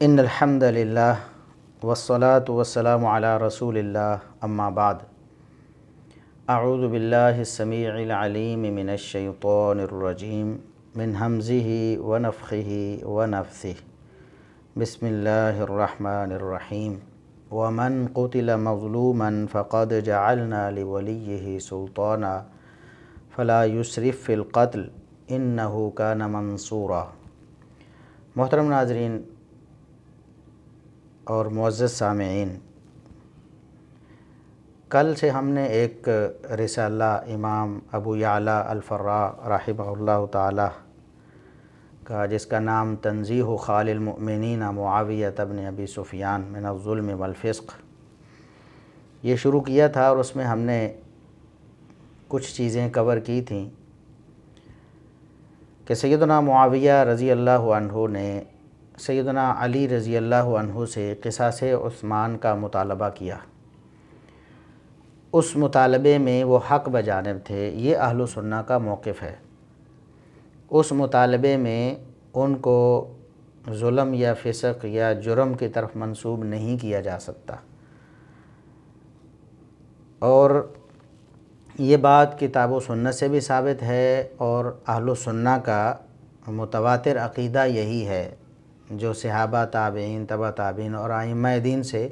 इन अलहमदिल्ला वसलात वसलाम अला रसूलिल्लाह अम्मा बाद अऊज़ु बिल्लाहिस्समीइल मिनश्शैतानिर्रजीम मिन हमज़िही व नफ़्ख़िही व नफ़्सिही बिस्मिल्लाहिर्रहमानिर्रहीम वमन क़ुतिल मज़लूमन फ़क़द जअलना लिवलिय्यिहि सुल्ताना फ़ला युसरिफ़ फ़िल क़त्ल इन्नहु कान मंसूरा मोहतरम नाजरीन और मुअज़्ज़ सामीन कल से हमने एक रिसाला इमाम अबू याला अल-फ़र्रा रहमहुल्लाह ताला का, जिसका नाम तंजीह खालिलमुमिनीन मुआविया तबन अबी सुफ़ियान मिनज़ुल्म वलफ़िस्क़ ये शुरू किया था और उसमें हमने कुछ चीज़ें कवर की थी कि सैदना मुआविया रज़ी अल्लाह ने सैदना अली रज़ी अल्लाह से क़िसास उस्मान का मुतालबा किया। उस मुतालबे में वो हक़ बजानब थे, ये अहल सुन्ना का मौक़ है। उस मुतालबे में उनको जुल्म या फ़िसक या जुर्म की तरफ़ मंसूब नहीं किया जा सकता। और ये बात किताब व सुन्नत से भी साबित है और अहल सुन्ना का मुतवातिर अक़ीदा यही है जो सहाबा ताबीन, तबा ताबीन और आइम्मा दीन से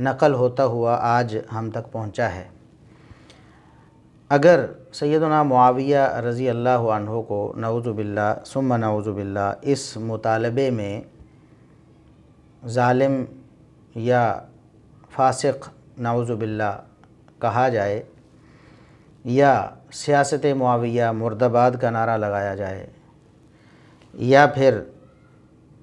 नकल होता हुआ आज हम तक पहुँचा है। अगर सैदना मुआविया रज़ी अल्लाह अन्हो को नवज़ुबिल्ला सुम नवज़ुबिल्ला इस मुतालबे में ालिम या फ़ासिक नवज़ुबिल्ला कहा जाए या सियासत मुआविया मुर्दाबाद का नारा लगाया जाए या फिर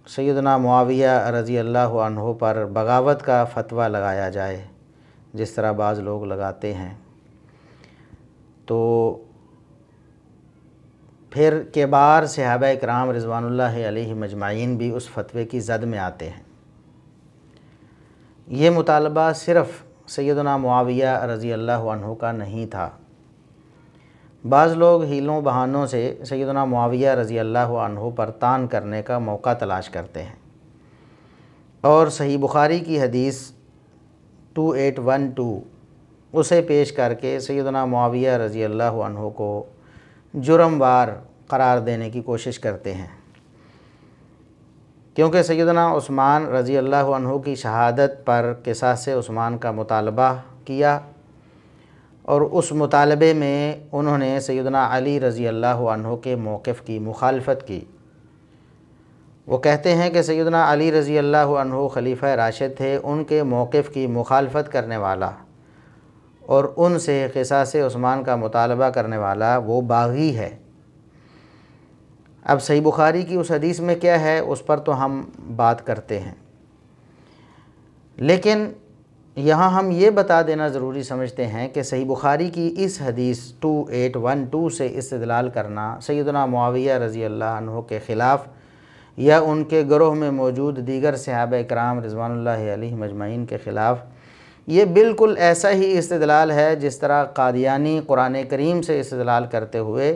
सैदना मुआविया रज़ी अल्लाह अन्हो पर बगावत का फ़तवा लगाया जाए, जिस तरह बाज़ लोग लगाते हैं। तो फिर के बार सहाब कराम रिजवान मजमाइन भी उस फतवे की जद में आते हैं। ये मुतालबा सिर्फ़ सैदना मुआविया रज़ी अल्लाह का नहीं था। बाज़ लोग हीलों बहानों से सैदना मुआविया रज़ी अल्लाह पर तान करने का मौका तलाश करते हैं। और सही बुखारी की हदीस टू एट वन टू उसे पेश करके सैदना मुआविया रज़ी अल्लाह को जुर्मवार करार देने की कोशिश करते हैं। क्योंकि सैदना उस्मान रज़ी अल्लाह अन्हु की शहादत पर किसास उस्मान का मुतालबा किया और उस मुतालबे में उन्होंने सैदना अली रज़ी अल्लाह के मौक़ की मुखालफत की। वो कहते हैं कि सैदना अली रज़ी अल्लाह खलीफ़ा राशिद थे, उनके मौक़ की मुखालफत करने वाला और उनसे क़िसास उस्मान का मुतालबा करने वाला वो बागी है। अब सही बुखारी की उस हदीस में क्या है, उस पर तो हम बात करते हैं। लेकिन यहाँ हम ये बता देना ज़रूरी समझते हैं कि सही बुखारी की इस हदीस टू एट वन टू से इस्तदलाल करना सैदना मुआविया रज़ी अल्लाह के ख़िलाफ़ या उनके ग्रोह में मौजूद दीगर सहाब कराम रिजवान मजमाइन के ख़िलाफ़, ये बिल्कुल ऐसा ही इस्तदलाल है जिस तरह कादियानी कुरान करीम से इस्तदलाल करते हुए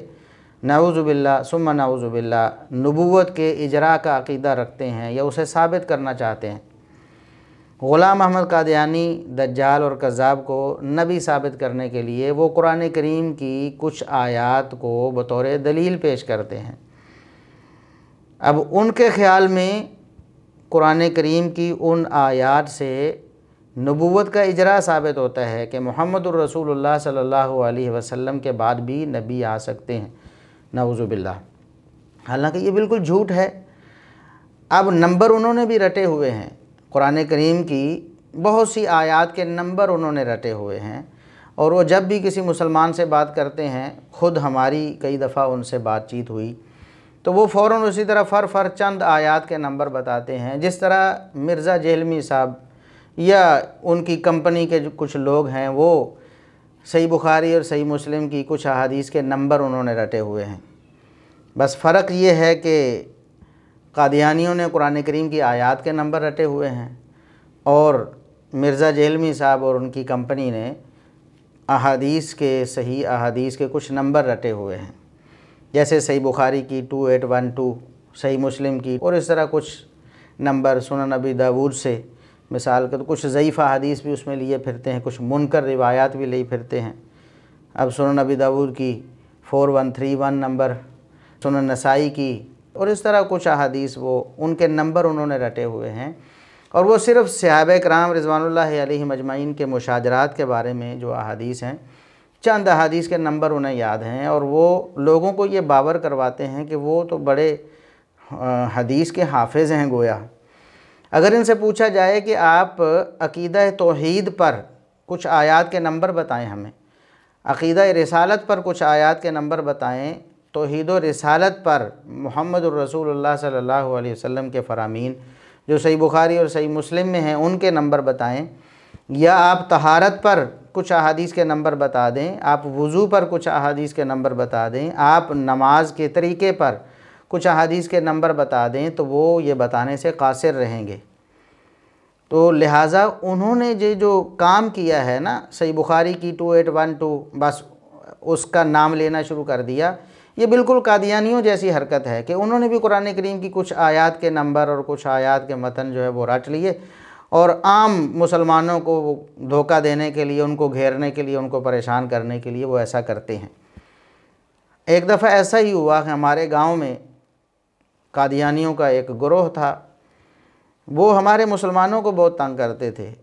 नाउज़ुबिल्ला सुम्मा नाउज़ुबिल्ला नबूवत के इजरा का अकीदा रखते हैं या उसे साबित करना चाहते हैं। ग़ुलाम अहमद कादियानी, दज्जाल और कज़ाब को नबी साबित करने के लिए वो कुरान करीम की कुछ आयात को बतौर दलील पेश करते हैं। अब उनके ख़्याल में कुरान करीम की उन आयात से नबूवत का इजरा साबित होता है कि मोहम्मद रसूलुल्लाह सल्लल्लाहु अलैहि वसल्लम के बाद भी नबी आ सकते हैं। नवज़ुबिल्ला हालाँकि ये बिल्कुल झूठ है। अब नंबर उन्होंने भी रटे हुए हैं। कुरान करीम की बहुत सी आयात के नंबर उन्होंने रटे हुए हैं और वो जब भी किसी मुसलमान से बात करते हैं, ख़ुद हमारी कई दफ़ा उनसे बातचीत हुई तो वो फ़ौर उसी तरह फ़र फ़र चंद आयात के नंबर बताते हैं। जिस तरह मिर्ज़ा जहलमी साहब या उनकी कंपनी के जो कुछ लोग हैं, वो सही बुखारी और सही मुस्लिम की कुछ अहादीस के नंबर उन्होंने रटे हुए हैं। बस फ़र्क ये है कि कादियानियों ने कुरान करीम की आयात के नंबर रटे हुए हैं और मिर्ज़ा जेलमी साहब और उनकी कंपनी ने अहादीस के सही अहादीस के कुछ नंबर रटे हुए हैं। जैसे सही बुखारी की टू एट वन टू सही मुस्लिम की और इस तरह कुछ नंबर सुन नबी दाऊद से। मिसाल के तो कुछ ज़यीफ़ा हदीस भी उसमें लिए फिरते हैं, कुछ मुनकर रिवायात भी लिए फिरते हैं। अब सुन नबी दाऊद की four one three one number सुन नसाई की और इस तरह कुछ अहादीस वो, उनके नंबर उन्होंने रटे हुए हैं। और वो सिर्फ़ सहाब कराम रिजवान मजमाइन के मुशाजरात के बारे में जो अहादीस हैं, चंद अहादीस के नंबर उन्हें याद हैं और वो लोगों को ये बावर करवाते हैं कि वो तो बड़े हदीस के हाफिज़ हैं गोया। अगर इनसे पूछा जाए कि आप अकीदा तोहीद पर कुछ आयात के नंबर बताएँ हमें, अकीदा रसालत पर कुछ आयात के नंबर बताएँ तोहीद रसालत पर मोहम्मद सल्लल्लाहु अलैहि वसल्लम के फ़रामीन, जो सही बुखारी और सही मुस्लिम में हैं, उनके नंबर बताएँ। या आप तहारत पर कुछ अहादीस के नंबर बता दें, आप वज़ू पर कुछ अहादीस के नंबर बता दें, आप नमाज़ के तरीके पर कुछ अहादीस के नंबर बता दें तो वो ये बताने से कासिर रहेंगे। तो लिहाजा उन्होंने जो जो काम किया है ना, सही बुखारी की टू एट वन टू, बस उसका नाम लेना शुरू कर दिया। ये बिल्कुल कादियानियों जैसी हरकत है कि उन्होंने भी कुरान करीम की कुछ आयात के नंबर और कुछ आयात के मतन जो है वो रट लिए और आम मुसलमानों को धोखा देने के लिए, उनको घेरने के लिए, उनको परेशान करने के लिए वो ऐसा करते हैं। एक दफ़ा ऐसा ही हुआ कि हमारे गाँव में कादियानियों का एक ग्रोह था। वो हमारे मुसलमानों को बहुत तंग करते थे।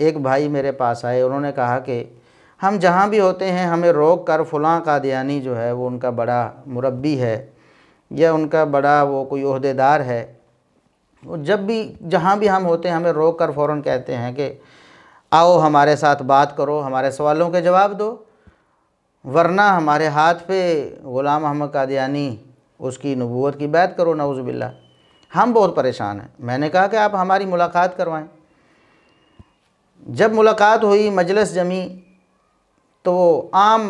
एक भाई मेरे पास आए, उन्होंने कहा कि हम जहाँ भी होते हैं, हमें रोक कर फ़लाँ कादियानी जो है, वो उनका बड़ा मुरबी है, या उनका बड़ा वो कोई अहदेदार है। जब भी, जहाँ भी हम होते हैं, हमें रोक कर फ़ौर कहते हैं कि, आओ हमारे साथ बात करो, हमारे सवालों के जवाब दो, वरना हमारे हाथ पे ग़ुलाम अहमद कादियानी उसकी नबूत की बात करो नवज़बिल्ला हम बहुत परेशान हैं। मैंने कहा कि आप हमारी मुलाकात करवाएँ। जब मुलाकात हुई, मजलस जमी तो आम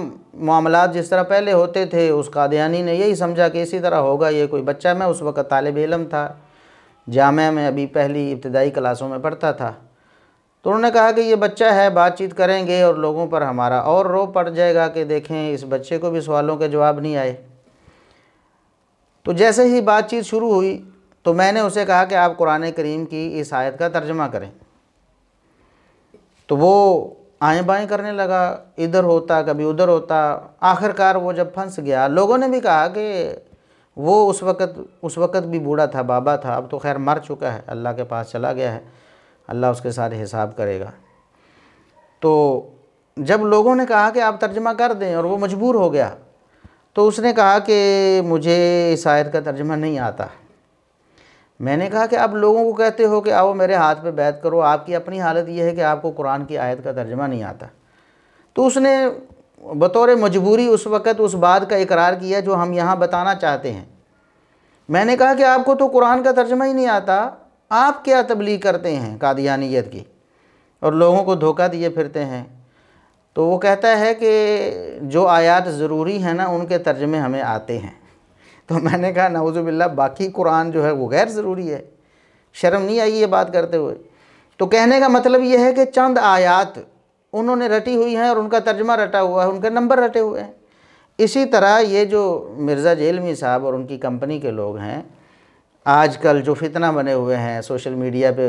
मामला जिस तरह पहले होते थे, उस कादियानी ने यही समझा कि इसी तरह होगा ये कोई बच्चा। मैं उस वक़्त तालब इलम था, जामे में अभी पहली इब्तदाई क्लासों में पढ़ता था। तो उन्होंने कहा कि ये बच्चा है, बातचीत करेंगे और लोगों पर हमारा और रो पड़ जाएगा कि देखें, इस बच्चे को भी सवालों के जवाब नहीं आए। तो जैसे ही बातचीत शुरू हुई तो मैंने उसे कहा कि आप कुरान करीम की इस आयत का तर्जमा करें। तो वो आए बाएँ करने लगा, इधर होता, कभी उधर होता। आखिरकार वो जब फंस गया, लोगों ने भी कहा कि वो उस वक़्त उस वक़्त भी बूढ़ा था, बाबा था। अब तो खैर मर चुका है, अल्लाह के पास चला गया है। अल्लाह उसके साथ हिसाब करेगा। तो जब लोगों ने कहा कि आप तर्जमा कर दें और वो मजबूर हो गया तो उसने कहा कि मुझे इस आयत का तर्जमा नहीं आता। मैंने कहा कि आप लोगों को कहते हो कि आओ मेरे हाथ पे बैत करो, आपकी अपनी हालत यह है कि आपको कुरान की आयत का तर्जमा नहीं आता। तो उसने बतौर मजबूरी उस वक़्त उस बात का इकरार किया जो हम यहाँ बताना चाहते हैं। मैंने कहा कि आपको तो कुरान का तर्जमा ही नहीं आता, आप क्या तबलीग करते हैं कादियानियत की? और लोगों को धोखा दिए फिरते हैं। तो वो कहता है कि जो आयात ज़रूरी हैं ना, उनके तर्जमे हमें आते हैं। तो मैंने कहा नवज़ुबिल्ला बाकी कुरान जो है वो गैर ज़रूरी है। शर्म नहीं आई ये बात करते हुए? तो कहने का मतलब ये है कि चंद आयात उन्होंने रटी हुई हैं और उनका तर्जमा रटा हुआ है, उनके नंबर रटे हुए हैं। इसी तरह ये जो मिर्ज़ा जेलमी साहब और उनकी कंपनी के लोग हैं, आजकल जो फितना बने हुए हैं सोशल मीडिया पे,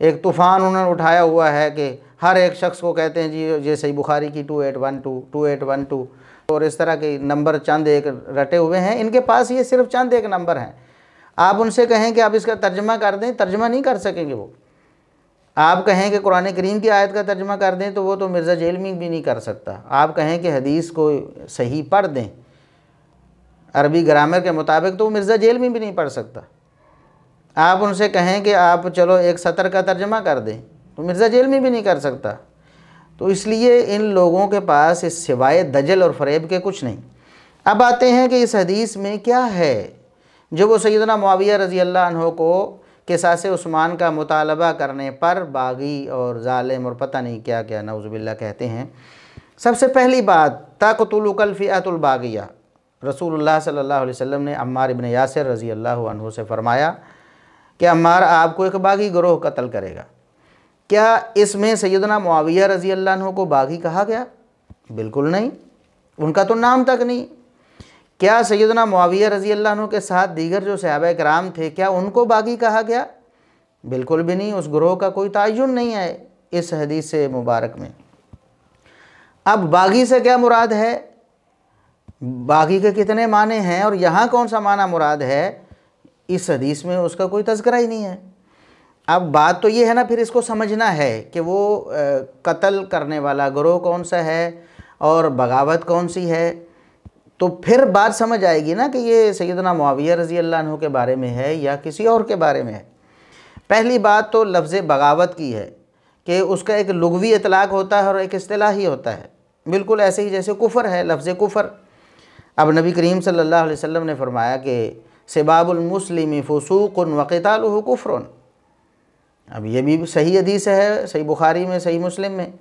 एक तूफ़ान उन्होंने उठाया हुआ है कि हर एक शख्स को कहते हैं, जी, जैसे ही बुखारी की two eight one two two eight one two और इस तरह के नंबर चंद एक रटे हुए हैं। इनके पास ये सिर्फ़ चंद एक नंबर हैं। आप उनसे कहें कि आप इसका तर्जमा कर दें, तर्जमा नहीं कर सकेंगे वो। आप कहें कि कुरान करीम की आयत का तर्जमा कर दें तो वो तो मिर्ज़ा जेल में भी नहीं कर सकता। आप कहें कि हदीस को सही पढ़ दें। अरबी ग्रामर के मुताबिक तो वो मिर्ज़ा जेल में भी नहीं पढ़ सकता। आप उनसे कहें कि आप चलो एक सतर का तर्जमा कर दें तो मिर्ज़ा जेल में भी नहीं कर सकता। तो इसलिए इन लोगों के पास इस सिवाय दजल और फरेब के कुछ नहीं। अब आते हैं कि इस हदीस में क्या है? जो वो सैदना मुआविया रज़ी अल्लाह को किसास उस्मान का मुतालबा करने पर बागी और ालम और पता नहीं क्या क्या नवज़बिल्ला कहते हैं, सबसे पहली बात ताकतुलकल्फ़ियातुलबागिया सल्लल्लाहु अलैहि वसल्लम ने अम्मार इबन यासिर रज़ी अल्लाह से फ़रमाया कि अम्मार आपको एक बागी ग्रोह कत्ल करेगा। क्या इसमें सैदना मुआविया रज़ी अल्लाह को बागी कहा गया? बिल्कुल नहीं। उनका तो नाम तक नहीं। क्या सैदना मुआविया रज़ी अल्लाह के साथ दीगर जो सहाब कराम थे, क्या उनको बागी कहा गया? बिल्कुल भी नहीं। उस ग्रोह का कोई तयन नहीं है इस हदीस से मुबारक में। अब बागी से क्या मुराद है? बागी के कितने माने हैं और यहाँ कौन सा माना मुराद है? इस हदीस में उसका कोई तस्करा ही नहीं है। अब बात तो ये है ना, फिर इसको समझना है कि वो कत्ल करने वाला ग्रोह कौन सा है और बगावत कौन सी है। तो फिर बात समझ आएगी ना कि ये सैदना मुआविया रज़ी अल्लाह के बारे में है या किसी और के बारे में है। पहली बात तो लफ्ज़ बगावत की है कि उसका एक लघवी इतलाक़ होता है और एक अतलाही होता है। बिल्कुल ऐसे ही जैसे कुफ़र है, लफ्ज़ कुफ़र। अब नबी करीम सल्लल्लाहु अलैहि ने फरमाया कि सिबाबुलमसलिम फ़सूक़ वक़ाल कुफ़र अब ये भी सही हदीस है, सही बुखारी में, सही मुस्लिम में,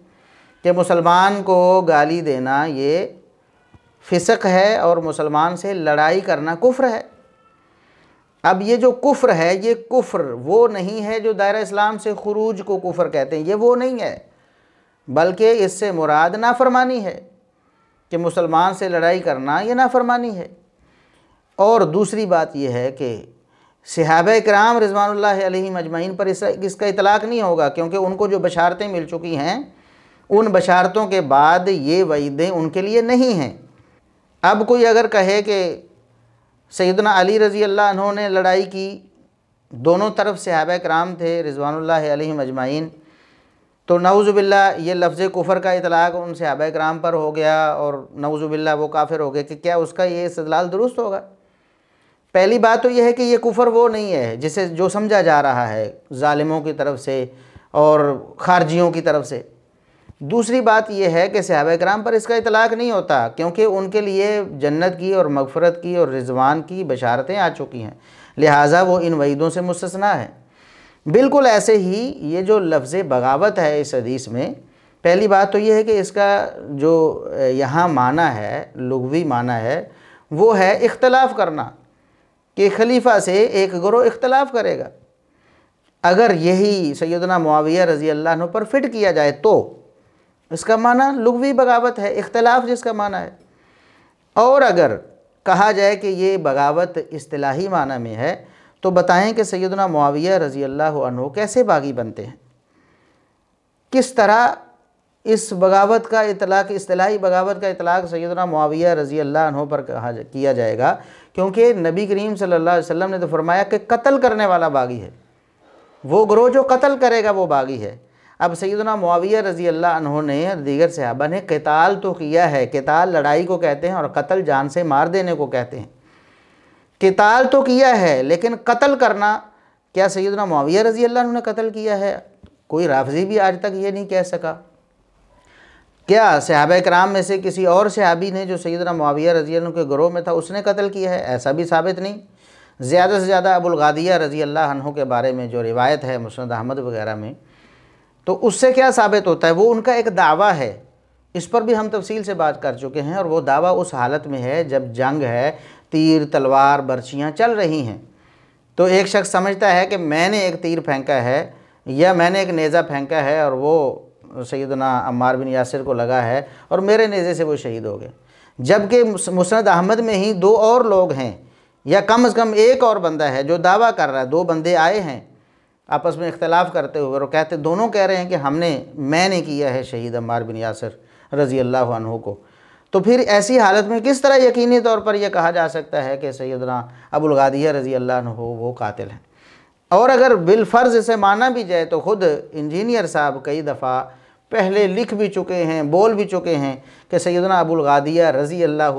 कि मुसलमान को गाली देना ये फ़िसक है और मुसलमान से लड़ाई करना कुफ्र है। अब ये जो कुफ्र है, ये कुफ्र वो नहीं है जो दायरा इस्लाम से खरूज को कुफ्र कहते हैं, ये वो नहीं है, बल्कि इससे मुराद नाफरमानी है कि मुसलमान से लड़ाई करना ये नाफरमानी है। और दूसरी बात यह है कि सिहाब कराम रिजवान मजमैन पर इस इसका इतलाक़ नहीं होगा, क्योंकि उनको जो बशारतें मिल चुकी हैं, उन बशारतों के बाद ये वईदें उनके लिए नहीं हैं। अब कोई अगर कहे कि सैदना अली रज़ी अल्लाह ने लड़ाई की, दोनों तरफ़ सहाब कराम थे रिजवान मजमाइन तो नवज़ुबिल्ला ये लफ्ज़ कुफ़र का इतलाक़ उन सहाब कराम पर हो गया, और नवज़ुबिल्ला वो काफिर हो गए कि क्या उसका ये इस्तलाल दुरुस्त होगा? पहली बात तो यह है कि ये कुफ़र वो नहीं है जिसे जो समझा जा रहा है ालिमों की तरफ़ से और खारजियों की तरफ़ से। दूसरी बात यह है कि सहाब कराम पर इसका इतलाक़ नहीं होता क्योंकि उनके लिए जन्नत की और मगफ़रत की और रिजवान की बशारतें आ चुकी हैं। लिहाजा वो इन वहीदों से मुस्तना है। बिल्कुल ऐसे ही ये जो लफ्ज़ बगावत है इस हदीस में, पहली बात तो ये है कि इसका जो यहाँ माना है लघवी माना है, वो है इख्तलाफ करना। कि खलीफा से एक ग्रोह इख्तलाफ करेगा। अगर यही सैदना मुआविया रज़ी अल्लाह पर फिट किया जाए तो इसका माना लघवी बगावत है, इख्तलाफ जिसका माना है। और अगर कहा जाए कि ये बगावत असलाही माना में है तो बताएँ कि सैदना मुआविया रज़ी अल्लाह कैसे बागी बनते हैं? किस तरह इस बगावत का इतलाक़ असलाही बगावत का इतलाक़ सैदना मुआविया रज़ी अल्लाह पर कहा किया जाएगा? क्योंकि नबी करीम सल्लल्लाहु अलैहि वसल्लम ने तो फरमाया कि कत्ल करने वाला बागी है। वो ग्रोह जो कत्ल करेगा, वो बागी है। अब सैदना मुआविया रज़ी अल्लाह ने दीगर सहाबा ने कताल तो किया है। कताल लड़ाई को कहते हैं और कत्ल जान से मार देने को कहते हैं। कताल तो किया है, लेकिन कत्ल करना क्या सैदना मुआविया रज़ी अल्लाह ने कत्ल किया है? कोई राफजी भी आज तक ये नहीं कह सका। क्या सहाब कराम में से किसी और सहाबी ने जो सैदना मुआविया रज़ी के ग्रोह में था, उसने कत्ल किया है? ऐसा भी साबित नहीं। ज़्यादा से ज़्यादा अबुलगादिया रज़ी अल्लाह के बारे में जो रिवायत है मुस्द अहमद वगैरह में तो उससे क्या साबित होता है? वो उनका एक दावा है। इस पर भी हम तफसील से बात कर चुके हैं और वो दावा उस हालत में है जब जंग है, तीर, तलवार, बर्छियाँ चल रही हैं। तो एक शख्स समझता है कि मैंने एक तीर फेंका है या मैंने एक नेज़ा फेंका है और वो सैदना अम्मार बिन यासिर को लगा है और मेरे नेज़े से वो शहीद हो गए। जबकि मुसरद अहमद में ही दो और लोग हैं, या कम अज़ कम एक और बंदा है जो दावा कर रहा है, दो बंदे आए हैं, आपस में इख्तलाफ करते हुए और कहते, दोनों कह रहे हैं कि हमने, मैंने किया है शहीद अम्मार बिन यासर रज़ी अल्लाह को। तो फिर ऐसी हालत में किस तरह यकीनी तौर पर यह कहा जा सकता है कि सैदना अबुलगादिया रज़ी अल्लाह वो कातिल हैं? और अगर बिलफ़र्ज़ इसे माना भी जाए तो ख़ुद इंजीनियर साहब कई दफ़ा पहले लिख भी चुके हैं, बोल भी चुके हैं कि सैदना अबुलगादिया रज़ी अल्लाह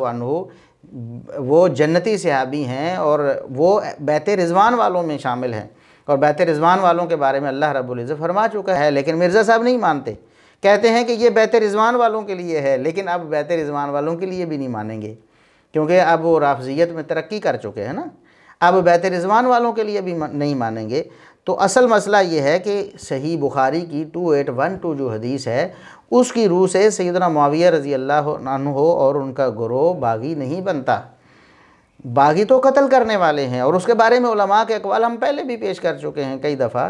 वो जन्नती सहाबी हैं और वो बैत रिजवान वालों में शामिल हैं। और बैत रिजवान वालों के बारे में अल्लाह रब्ज़त फरमा चुका है, लेकिन मिर्ज़ा साहब नहीं मानते। कहते हैं कि ये बैत रिजवान वालों के लिए है, लेकिन अब बैत रिजवान वालों के लिए भी नहीं मानेंगे, क्योंकि अब वो राफजियत में तरक्की कर चुके हैं ना। अब बैत रिजवान वालों के लिए भी नहीं मानेंगे। तो असल मसला ये है कि सही बुखारी की टू एट वन टू जो हदीस है, उसकी रूह से सैदना मुआविया रज़ी अल्लाह हो और उनका ग्रोह बागी नहीं बनता। बागी तो कत्ल करने वाले हैं और उसके बारे में उलमा के अकवाल हम पहले भी पेश कर चुके हैं कई दफ़ा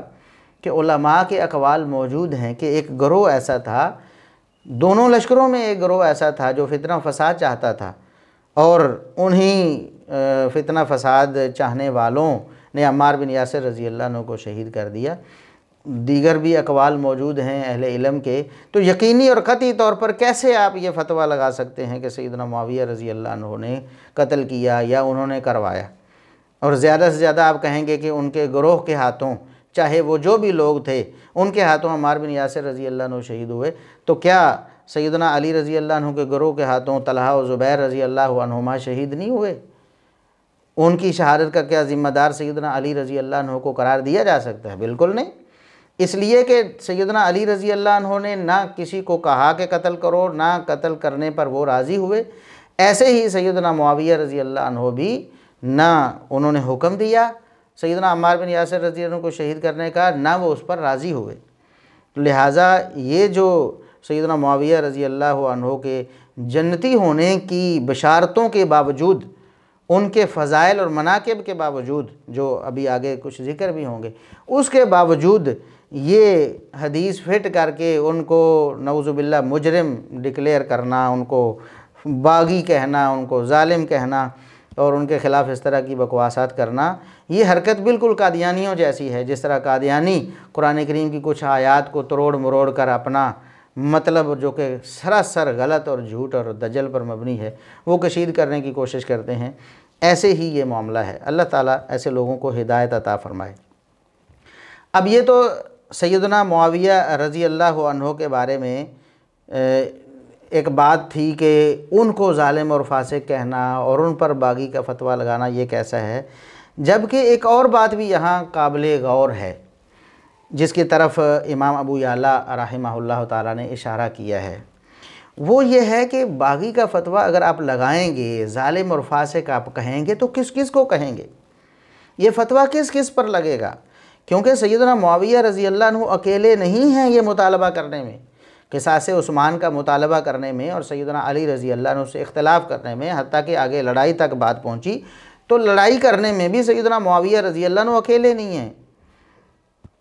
कि उलमा के अकवाल मौजूद हैं कि एक ग्रोह ऐसा था, दोनों लश्करों में एक ग्रोह ऐसा था जो फितना फसाद चाहता था और उन्हीं फितना फसाद चाहने वालों ने अमार बिन यासर रज़ी अल्लाह को शहीद कर दिया। दीगर भी अकवाल मौजूद हैं अहल इलम के। तो यकीनी और कती तौर पर कैसे आप ये फतवा लगा सकते हैं कि सैदना माविया रज़ी अल्लाह ने कत्ल किया या उन्होंने करवाया? और ज़्यादा से ज़्यादा आप कहेंगे कि उनके ग्रोह के हाथों, चाहे वो जो भी लोग थे, उनके हाथों अमार बिन यासर रज़ी अल्लाह शहीद हुए। तो क्या सैदना अली रज़ी अल्लाह के ग्रोह के हाथों, तलहा ज़ुबैर रज़ी अल्लाह शहीद नहीं हुए? उनकी शहादत का क्या ज़िम्मेदार सैदना अली रज़ी अल्लाह को करार दिया जा सकता है? बिल्कुल नहीं। इसलिए कि सैदना अली रज़ी अल्लाह ने ना किसी को कहा कि कत्ल करो, ना कत्ल करने पर वो राज़ी हुए। ऐसे ही सैदना मुआविया रज़ी अल्लाह भी ना उन्होंने हुक्म दिया। सैदना अम्मार बिन यासर रज़ी को शहीद करने का ना वो उस पर राज़ी हुए। लिहाजा ये जो सैदना मुआविया रज़ी अल्लाह के जन्नती होने की बशारतों के बावजूद उनके फ़ज़ाइल और मनाकब के बावजूद, जो अभी आगे कुछ ज़िक्र भी होंगे, उसके बावजूद ये हदीस फिट करके उनको नवज़ुबिल्ला मुजरम डिक्लेयर करना, उनको बागी कहना, उनको ालिम कहना और उनके ख़िलाफ़ इस तरह की बकवासात करना, ये हरकत बिल्कुल कादियानियों जैसी है। जिस तरह कादियानी कुरान करीम की कुछ आयात को तोड़ मरोड़ कर अपना मतलब जो कि सरासर गलत और झूठ और दजल पर मबनी है, वो कशीद करने की कोशिश करते हैं। ऐसे ही ये मामला है। अल्लाह ताला ऐसे लोगों को हिदायत अता फ़रमाए। अब ये तो सैदना मुआविया रज़ी अल्लाह के बारे में एक बात थी कि उनको ालिम और फासे कहना और उन पर बागी का फतवा लगाना ये कैसा है? जबकि एक और बात भी यहाँ काबिल गौर है, जिसकी तरफ़ इमाम अबू याला रही ताला ने इशारा किया है। वो ये है कि बागी का फतवा अगर आप लगाएँगे ालिम और फासिक आप कहेंगे तो किस किस को कहेंगे? ये फतवा किस किस पर लगेगा? क्योंकि सैदना माविया रज़ी अल्लाह अकेले नहीं हैं ये मुतालबा करने में। किसास उस्मान का मुतालबा करने में और सैदना अली रज़ी अल्लाह से इख्तलाफ करने में हती कि आगे लड़ाई तक बात पहुँची तो लड़ाई करने में भी सैदना माविया रज़ी अल्लाह अकेले नहीं हैं।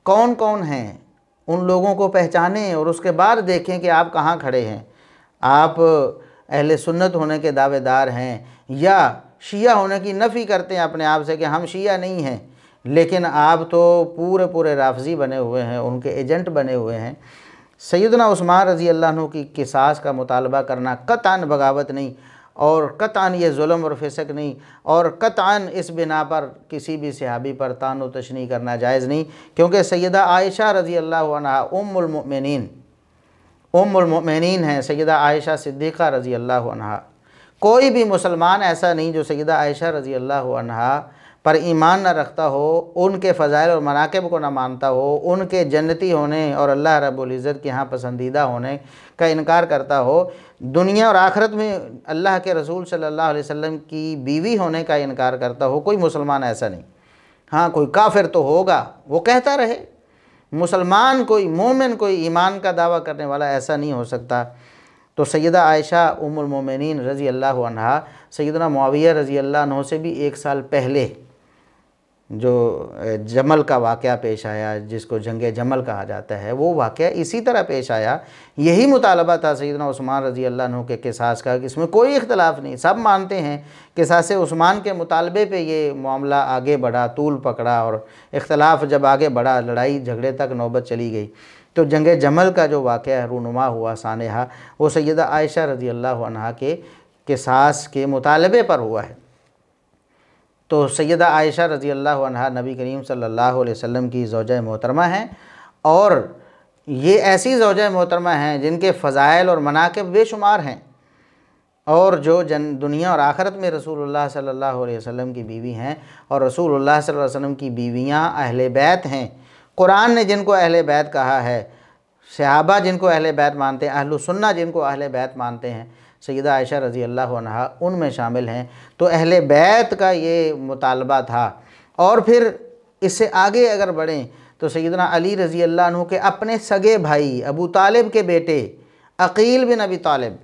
कौन कौन हैं? उन लोगों को पहचानें और उसके बाद देखें कि आप कहाँ खड़े हैं। आप अहल सुन्नत होने के दावेदार हैं, या शिया होने की नफ़ी करते हैं अपने आप से कि हम शिया नहीं हैं, लेकिन आप तो पूरे पूरे राफजी बने हुए हैं, उनके एजेंट बने हुए हैं। सैदना उस्मान रज़ी अल्लाह की किसास का मुतालबा करना कतान बगावत नहीं, और कतान ये जुल्म और फिसक नहीं, और कतान इस बिना पर किसी भी सहाबी पर तान तशनी करना जायज़ नहीं, क्योंकि सैदा आयशा रज़ी अल्लाह उम्मिन उम्मिन हैं सैदा आयशा सिद्दीक़ा रज़ी अल्लाह कोई भी मुसलमान ऐसा नहीं जो सैदा आयशा रज़ी अल्लाह पर ईमान न रखता हो, उनके फ़ज़ाइल और मनाकब को न मानता हो, उनके जन्नती होने और अल्लाह रब्ज़त के यहाँ पसंदीदा होने का इनकार करता हो, दुनिया और आखरत में अल्लाह के रसूल सल्लल्लाहु अलैहि वसल्लम की बीवी होने का इनकार करता हो, कोई मुसलमान ऐसा नहीं। हाँ कोई काफिर तो होगा, वो कहता रहे। मुसलमान कोई, मोमिन कोई ईमान का दावा करने वाला ऐसा नहीं हो सकता। तो सैदा आयशा उमुलमोमिन रज़ी अल्लाह सैदना मुआविया रज़ी अल्लाह से भी एक साल पहले जो जमल का वाक़ पेश आया, जिसको जंग जमल कहा जाता है, वो वाक़ इसी तरह पेश आया। यही मुतालबा था सैदना उस्मान रज़ी अल्लाह के किसास का, कि इसमें कोई इख्तलाफ नहीं। सब मानते हैं किसास उस्मान के मुतालबे पे ये मामला आगे बढ़ा, तूल पकड़ा और इख्तलाफ जब आगे बढ़ा, लड़ाई झगड़े तक नौबत चली गई। तो जंग जमल का जो वाक़ रूनुमा हुआ सानहा, वो सैदा आयशा रज़ी अल्लाह के किसास के मुतालबे पर हुआ है। तो सैदा आयशा रज़ी अल्लाह नबी करीम सल्लल्लाहु अलैहि वसल्लम की ज़ौज मोहतरमा हैं। और ये ऐसी ज़ौज मोहतरमा हैं जिनके फ़ज़ाइल और मनाकब बेशुमार हैं। और जो जन, दुनिया और आखरत में रसूलुल्लाह सल्लल्लाहु अलैहि वसल्लम की बीवी हैं और रसूलुल्लाह सल्लल्लाहु अलैहि वसल्लम की बीवियाँ अहल बैत हैं। कुरान ने जिनको अहल बैत कहा है, सहाबा जिनको अहल बैत मानते हैं, अहलुसन्ना जिनको अहल बैत मानते हैं सैदा आयशा रज़ी अल्लाह उनमें शामिल हैं। तो अहल बैत का ये मुतालबा था। और फिर इससे आगे अगर बढ़ें तो सैदना अली रज़ी अल्लाह के अपने सगे भाई अबू तालिब के बेटे अकील बिन अबी तालिब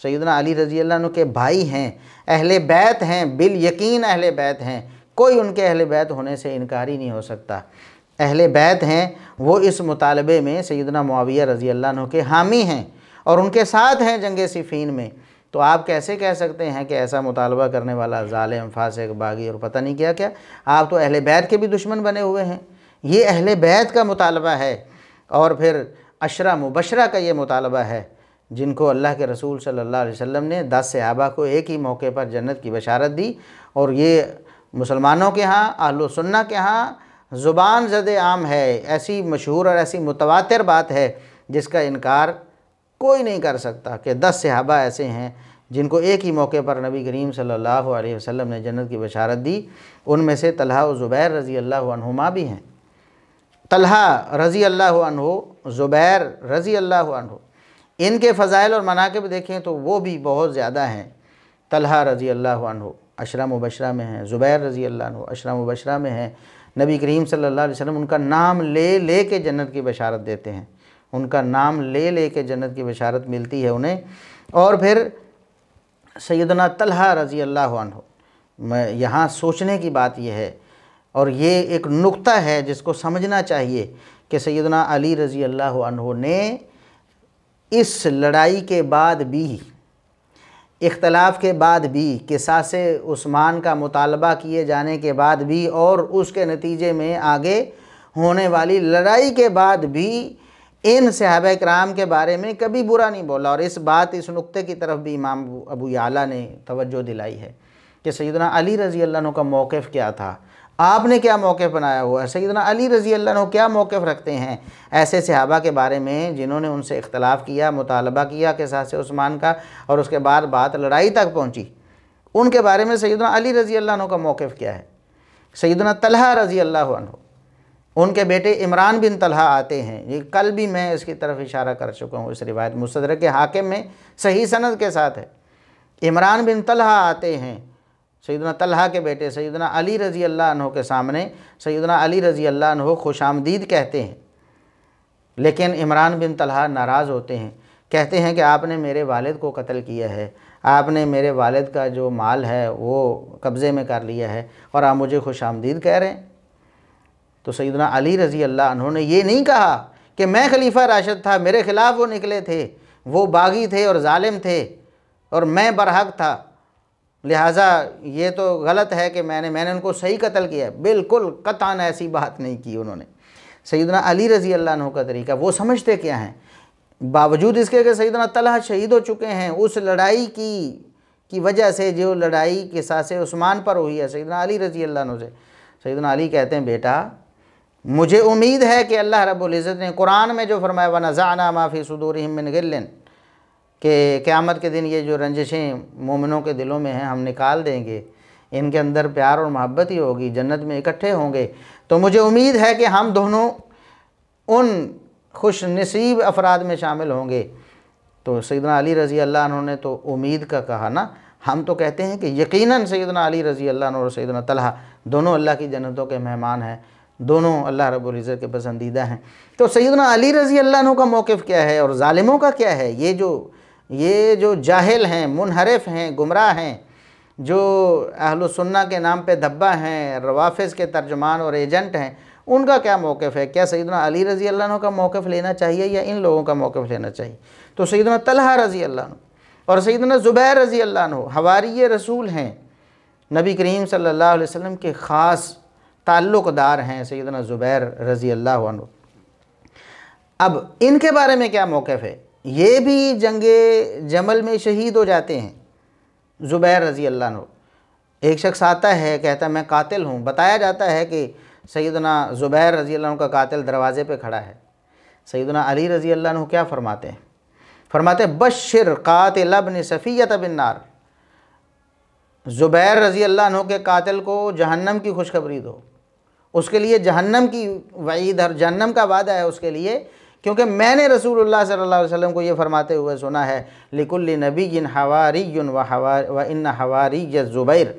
सैदना अली रज़ी अल्लाह के भाई हैं, अहल बैत हैं, बिल यकीन अहल बैत हैं। कोई उनके अहल बैत होने से इनकार ही नहीं हो सकता। अहल बैत हैं, वो इस मुतालबे में सैदना मुआविया रज़ी अल्लाह के हामी हैं। और उनके साथ हैं जंग सिफ़ीन में तो आप कैसे कह सकते हैं कि ऐसा मुतालबा करने वाला ालिम फासिक, बागी और पता नहीं क्या क्या आप तो अहल बैत के भी दुश्मन बने हुए हैं। ये अहल बैत का मुतालबा है और फिर अशरा मुबशरा का ये मुतालबा है, जिनको अल्लाह के रसूल अलैहि वसल्लम ने दस सहाबा को एक ही मौके पर जन्नत की बशारत दी। और ये मुसलमानों के यहाँ आहलो सुन्ना के यहाँ ज़ुबान जद आम है, ऐसी मशहूर और ऐसी मुतवातर बात है जिसका इनकार कोई नहीं कर सकता कि दस सहाबा ऐसे हैं जिनको एक ही मौके पर नबी करीम सल्लल्लाहु अलैहि वसल्लम ने जन्नत की बशारत दी। उनमें से तलहा ज़ुबैर रज़ी अल्लाह भी हैं। तलहा रज़ी अल्लाह ज़ुबैर रज़ी अल्लाह इनके फ़ज़ाइल और मनाकब देखें तो वो भी बहुत ज़्यादा हैं। तलहा रज़ी अल्लाह अशरा मुबशरा में हैं, ज़ुबैर रज़ी अल्लाह अशरा मुबशरा में हैं। नबी करीम सल्लल्लाहु अलैहि वसल्लम उनका नाम ले ले के जन्नत की बशारत देते हैं। उनका नाम ले ले के जन्नत की बशारत मिलती है उन्हें। और फिर सैदना तलहा रज़ी अल्लाह मैं यहाँ सोचने की बात यह है, और ये एक नुक्ता है जिसको समझना चाहिए कि सैदना अली रज़ी अल्लाह ने इस लड़ाई के बाद भी, इख्तलाफ के बाद भी, किसास उस्मान का मुतालबा किए जाने के बाद भी, और उसके नतीजे में आगे होने वाली लड़ाई के बाद भी इन सहाब कराम के बारे में कभी बुरा नहीं बोला और इस बात, इस नुक्ते की तरफ़ भी इमाम अबू याला ने तवज्जो दिलाई है कि सैदना अली रज़ी अल्लाह का मौक़ क्या था? आपने क्या मौक़ बनाया हुआ है? सैदना अली रज़ी अल्लाह क्या मौक़ रखते हैं? ऐसे सहाबा के बारे में जिन्होंने उनसे इख्तलाफ किया, मुतालबा किया कि सास उस्मान का और उसके बाद बात लड़ाई तक पहुँची। उनके बारे में सैदना अली रज़ी अल्लाह का मौक़ क्या है? सैदना तलहा रज़ी अल्लाह उनके बेटे इमरान बिन तलहा आते हैं। ये कल भी मैं इसकी तरफ़ इशारा कर चुका हूँ, इस रिवायत मुसदर के हाकिम में सही सनद के साथ है। इमरान बिन तलहा आते हैं सैदना तलहा के बेटे सैदना अली रज़ी अल्लाह के सामने सैदना अली रज़ी अल्लाह खुश आमदीद कहते हैं। लेकिन इमरान बिन तलहा नाराज़ होते हैं, कहते हैं कि आपने मेरे वालिद को कत्ल किया है, आपने मेरे वालिद का जो माल है वो कब्ज़े में कर लिया है और आप मुझे खुश आमदीद कह रहे हैं। तो सैदना अली रज़ी अल्लाह उन्होंने ये नहीं कहा कि मैं खलीफा राशद था, मेरे ख़िलाफ़ वो निकले थे, वो बागी थे और ालिम थे और मैं बरहक था। लिहाजा ये तो गलत है कि मैंने मैंने उनको सही कत्ल किया बिल्कुल कतान ऐसी बात नहीं की उन्होंने। सैदना अली रज़ी अल्लाह का तरीका, वो समझते क्या हैं? बावजूद इसके कि सैदना तलहा शहीद हो चुके हैं, उस लड़ाई की की वजह से, जो लड़ाई के साथ उस्मान पर हुई है सैदना अली रज़ी अल्लाह से। सैदना अली कहते हैं, बेटा मुझे उम्मीद है कि अल्लाह रब्ज़त ने कुरान में जो फरमाया व नज़ाना माफ़ी सदूरमिन गिल्लिन कि क़्यामत के दिन ये जो रंजिशें मोमिनों के दिलों में हैं, हम निकाल देंगे। इनके अंदर प्यार और मोहब्बत ही होगी, जन्नत में इकट्ठे होंगे। तो मुझे उम्मीद है कि हम दोनों उन खुश नसीब अफराद में शामिल होंगे। तो सैदना अली रज़ी अल्लाह ने तो उम्मीद का कहा ना, हम तो कहते हैं कि यकीनन सैदना अली रज़ी अल्लाह और सैदना तलहा दोनों अल्लाह की जन्नतों के मेहमान हैं। दोनों अल्लाह रब्ज़त के पसंदीदा हैं। तो सैदना अली रज़ी अल्लाह का मौक़ क्या है और ालिमों का क्या है? ये जो ये जो जाहिल हैं, मुनहरफ हैं, गुमराह हैं, जो अहल सुन्ना के नाम पे धब्बा हैं रवाफ़ के तर्जमान और एजेंट हैं, उनका क्या मौक़ है? क्या सैदना अली रज़ी अल्लाह का मौक़ लेना चाहिए या इन लोगों का मौक़ लेना चाहिए? तो सैदना तलहा रज़ी अल्लाह और सैदना ज़ुबैर रज़ी अल्लाह हवारी रसूल हैं। नबी करीम सल्लल्लाहु अलैहि वसल्लम के ख़ास ताल्लुक़दार हैं सैदना ज़ुबैर रज़ी अल्लाह अब इनके बारे में क्या मौक़ है? ये भी जंग जमल में शहीद हो जाते हैं, ज़ुबैर रज़ी अल्लाह एक शख्स आता है, कहता है, मैं कातिल हूँ। बताया जाता है कि सैदना ज़ुबैर रज़ी अल्लाह का कातिल दरवाज़े पे खड़ा है। सैदना अली रज़ी अल्लाह क्या फ़रमाते हैं? फरमाते बशर कातिल बन सफ़ीत बिन नार। ज़ुबैर रज़ी अल्लाह के कातिल को जहन्नम की खुशखबरी दो। उसके लिए जहन्नम की वईद और जहन्नम का वादा है उसके लिए, क्योंकि मैंने रसूलुल्लाह सल्लल्लाहु अलैहि वसल्लम को ये फरमाते हुए सुना है, लिकुल्ली नबी जिन हवारी व हवा व इन हवारी या ज़ुबैर।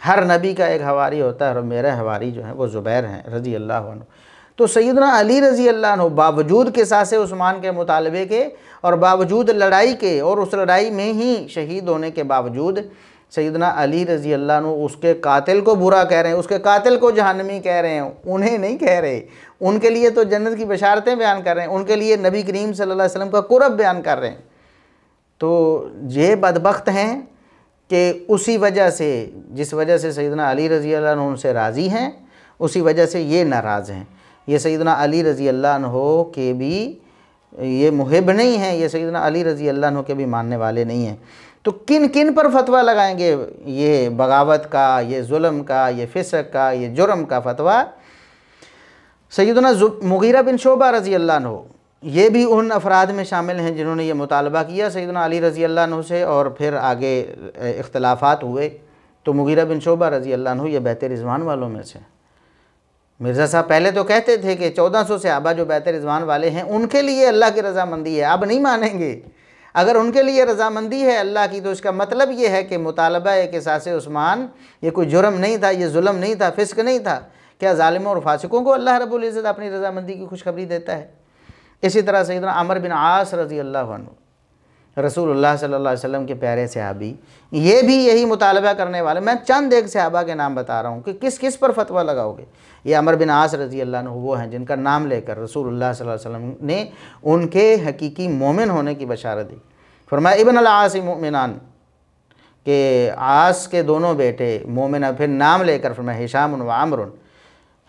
हर नबी का एक हवारी होता है और मेरा हवारी जो है वो ज़ुबैर हैं रज़ी अल्लाह तो सैदना अली रज़ी अल्लाह बावजूद के सासे उस्मान के मुतालबे के और बावजूद लड़ाई के और उस लड़ाई में ही शहीद होने के बावजूद सैदना अली रज़ी अल्लाह उसके कातिल को बुरा कह रहे हैं, उसके कातिल को जहनमी कह रहे हैं, उन्हें नहीं कह रहे। उनके लिए तो जन्नत की बशारतें बयान कर रहे हैं, उनके लिए नबी करीम सल्लल्लाहु अलैहि वसल्लम का कुरब बयान कर रहे हैं। तो ये बदबख्त हैं कि उसी वजह से, जिस वजह से सैदना अली रज़ी अल्लाह उनसे राज़ी हैं, उसी वजह से ये नाराज़ हैं। ये सैदना अली रज़ी अल्लाह के भी ये मुहिब नहीं हैं, ये सैदना अली रज़ी अल्लाह के भी मानने वाले नहीं हैं। तो किन किन पर फतवा लगाएँगे? ये बगावत का, ये जुल्म का, ये फ़िसक का, ये जुर्म का फतवा? सैदना मुगीरा बिन शोबा रज़ी अल्लाह ये भी उन अफराद में शामिल हैं जिन्होंने ये मुतालबा किया सैदना अली रज़ी अल्लाह से और फिर आगे इख्तलाफात हुए। तो मुगीरा बिन शोबा रज़ी अल्लाह ये बेहतर रिजवान वालों में से। मिर्ज़ा साहब पहले तो कहते थे कि चौदह सौ आबा जो बेहतर रिजवान वाले हैं, उनके लिए अल्लाह की रजामंदी है अब नहीं मानेंगे। अगर उनके लिए रजामंदी है अल्लाह की तो इसका मतलब ये है कि मुतालबा एक सास उस्मान, ये कोई जुर्म नहीं था, ये जुल्म नहीं था, फ़िस्क नहीं था। क्या ालिमों और फासिकों को अल्लाह रबुल्ज़त अपनी रजामंदी की खुशखबरी देता है? इसी तरह से सैदना अमर बिन आस रज़ी अल्लाह सल्लल्लाहु अलैहि वसल्लम के प्यारे सहाबी, ये भी यही मुतालबा करने वाले। मैं चंद एक सहाबा के नाम बता रहा हूँ कि किस किस पर फतवा लगाओगे? ये अमर बिन आस रज़ी अल्लाह वो हैं जिनका नाम लेकर रसूलुल्लाह सल्लल्लाहु अलैहि वसल्लम ने उनके हकीकी मोमिन होने की बशारत दी। फरमाया, इबन आस मोमिनान, के आस के दोनों बेटे मोमिन फिर नाम लेकर फरमाया, हिशाम व अमर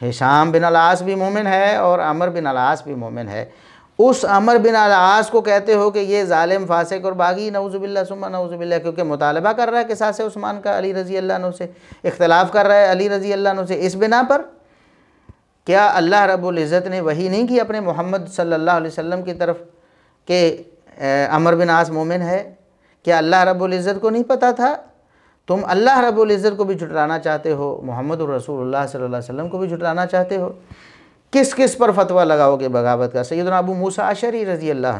हिशाम बिन अलास भी मोमिन है और अमर बिन अलास भी मोमिन है। उस अमर बिन अलास को कहते हो कि ये ालिम फासिक और बागी नवजुबिल्ला सुमा नवजुबिल्ला क्योंकि मुतालबा कर रहा है कि सास उस्मान का अली रज़ी अल्लाह से, इख्तलाफ कर रहा है अली रज़ी अल्लाह से इस बिना पर। क्या अल्लाह रब्ज़त ने वही नहीं की अपने मोहम्मद सल्लल्लाहु अलैहि वसल्लम की तरफ़ के अमर बिन आस मोमिन है? क्या अल्लाह रब्ज़त को नहीं पता था? तुम अल्लाह रब्ज़त को भी झुटलाना चाहते हो, मोहम्मद रसूलुल्लाह सल्लल्लाहु अलैहि वसल्लम को भी झुटलाना चाहते हो? किस किस पर फतवा लगाओगे बगावत का? सैदना अबू मूसा अशरी रज़ी अल्लाह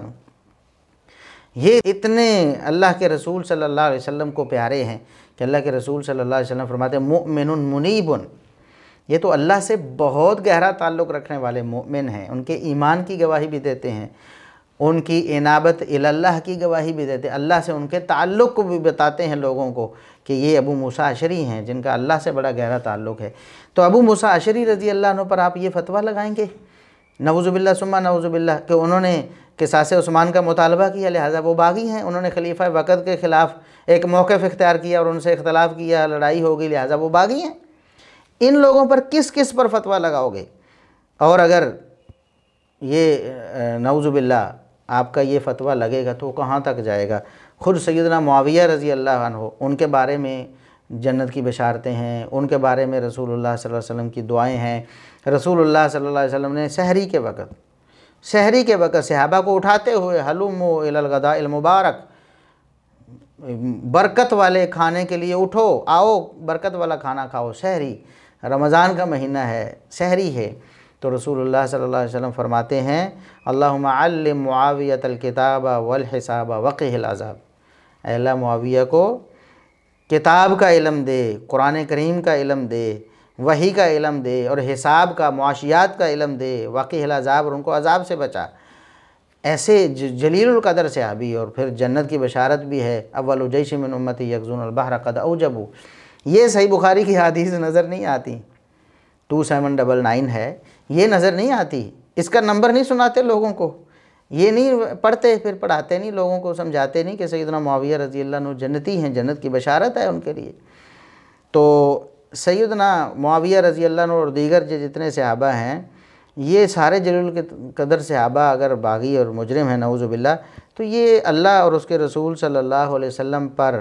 ये इतने अल्लाह के रसूल सल्लल्लाहु अलैहि वसल्लम को प्यारे हैं कि अल्लाह के रसूल सल्लल्लाहु अलैहि वसल्लम फरमाते हैं मुनीबन। ये तो अल्लाह से बहुत गहरा ताल्लुक़ रखने वाले मोमिन हैं। उनके ईमान की गवाही भी देते हैं। उनकी इनाबत अल्लाह की गवाही भी देते अल्लाह से उनके ताल्लुक़ को भी बताते हैं लोगों को कि ये अबू मूसा अशरी हैं, जिनका अल्लाह से बड़ा गहरा ताल्लुक़ है। तो अबू मूसा अशरी रज़ी अल्लाह पर आप ये फतवा लगाएँगे? नवजुबिल्ला सुम्मा नवजुबिल्ला कि उन्होंने किसास उस्मान का मुतालबा किया, लिहाजा वो बागी हैं। उन्होंने खलीफा वक़्त के ख़िलाफ़ एक मौक़ इख्तियार किया और उनसे इख्तलाफ किया, लड़ाई हो गई, लिहाजा वो बागी हैं। इन लोगों पर किस किस पर फतवा लगाओगे? और अगर ये नवजुबिल्ला आपका ये फतवा लगेगा तो कहाँ तक जाएगा? ख़ुद सैदना माविया रज़ी अल्लाह हो उनके बारे में जन्नत की बशारतें हैं, उनके बारे में रसूलुल्लाह सल्लल्लाहु अलैहि वसल्लम की दुआएँ हैं। रसूलुल्लाह सल्लल्लाहु अलैहि वसल्लम ने सहरी के वक़्त सहरी के वक़्त सहाबा को उठाते हुए, हलुम मुबारक, बरकत वाले खाने के लिए उठो, आओ, बरकत वाला खाना खाओ सहरी रमज़ान का महीना है, शहरी है तो रसूलुल्लाह सल्लल्लाहु अलैहि वसल्लम फरमाते हैं, अल्लाहुम्म मुआवियतलकिताब वलहिसाब वक़िल अज़ाब। अल्लाह मुआविया को किताब का इलम दे, कुरान करीम का इलम दे, वही का इलम दे और हिसाब का, मुआशियात का इलम दे वाकई अजाब और उनको अजाब से बचा। ऐसे जलीलकदर से आबी और फिर जन्नत की बशारत भी है। अव्वल जैशमिन उम्मती यकजूनबहर कद अजबू ये सही बुखारी की हदीस नज़र नहीं आती। टू सेवन डबल नाइन है। ये नज़र नहीं आती। इसका नंबर नहीं सुनाते लोगों को। ये नहीं पढ़ते, फिर पढ़ाते नहीं लोगों को, समझाते नहीं कि सैदना माविया रज़ी अल्लाह जन्नती हैं, जन्नत की बशारत है उनके लिए। तो सैदना माविया रज़ी अल्लाह और दीगर जो जितने सहाबा हैं, ये सारे जलील के कदर सहाबा अगर बागी और मुजरम हैं नवज़बिल्ला तो ये अल्लाह और उसके रसूल सल्लल्लाहु अलैहि वसल्लम पर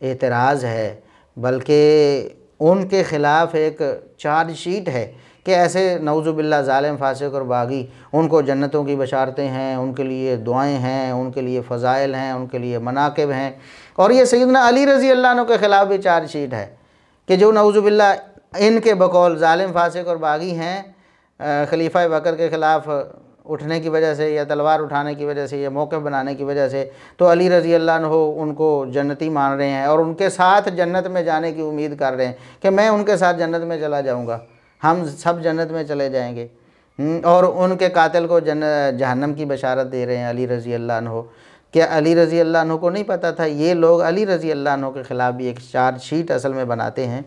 एतराज़ है। बल्कि उनके ख़िलाफ़ एक चार्ज शीट है कि ऐसे नवजुबिल्ला ालिम फासिक और बागी उनको जन्नतों की बशारतें हैं, उनके लिए दुआएँ हैं, उनके लिए फ़ज़ाइल हैं, उनके लिए मनाकब हैं। और ये सैदना अली रज़ी अल्लाह के ख़िलाफ़ भी चार्ज शीट है कि जो नवजुबिल्ला इनके बकौल ालिम फासिक और बागी हैं खलीफा बकर के ख़िलाफ़ उठने की वजह से या तलवार उठाने की वजह से या मौके बनाने की वजह से तो अली रज़ी अल्लाह हो उनको जन्नती मान रहे हैं और उनके साथ जन्नत में जाने की उम्मीद कर रहे हैं कि मैं उनके साथ जन्नत में चला जाऊँगा हम सब जन्नत में चले जाएँगे। हम्म, और उनके कातिल को जन जहन्नम की बशारत दे रहे हैं अली रज़ी अल्लाह हो क्या अली रज़ी अल्लाह को नहीं पता था? ये लोग अली रज़ी अल्लाह के ख़िलाफ़ भी एक चार्ज शीट असल में बनाते हैं।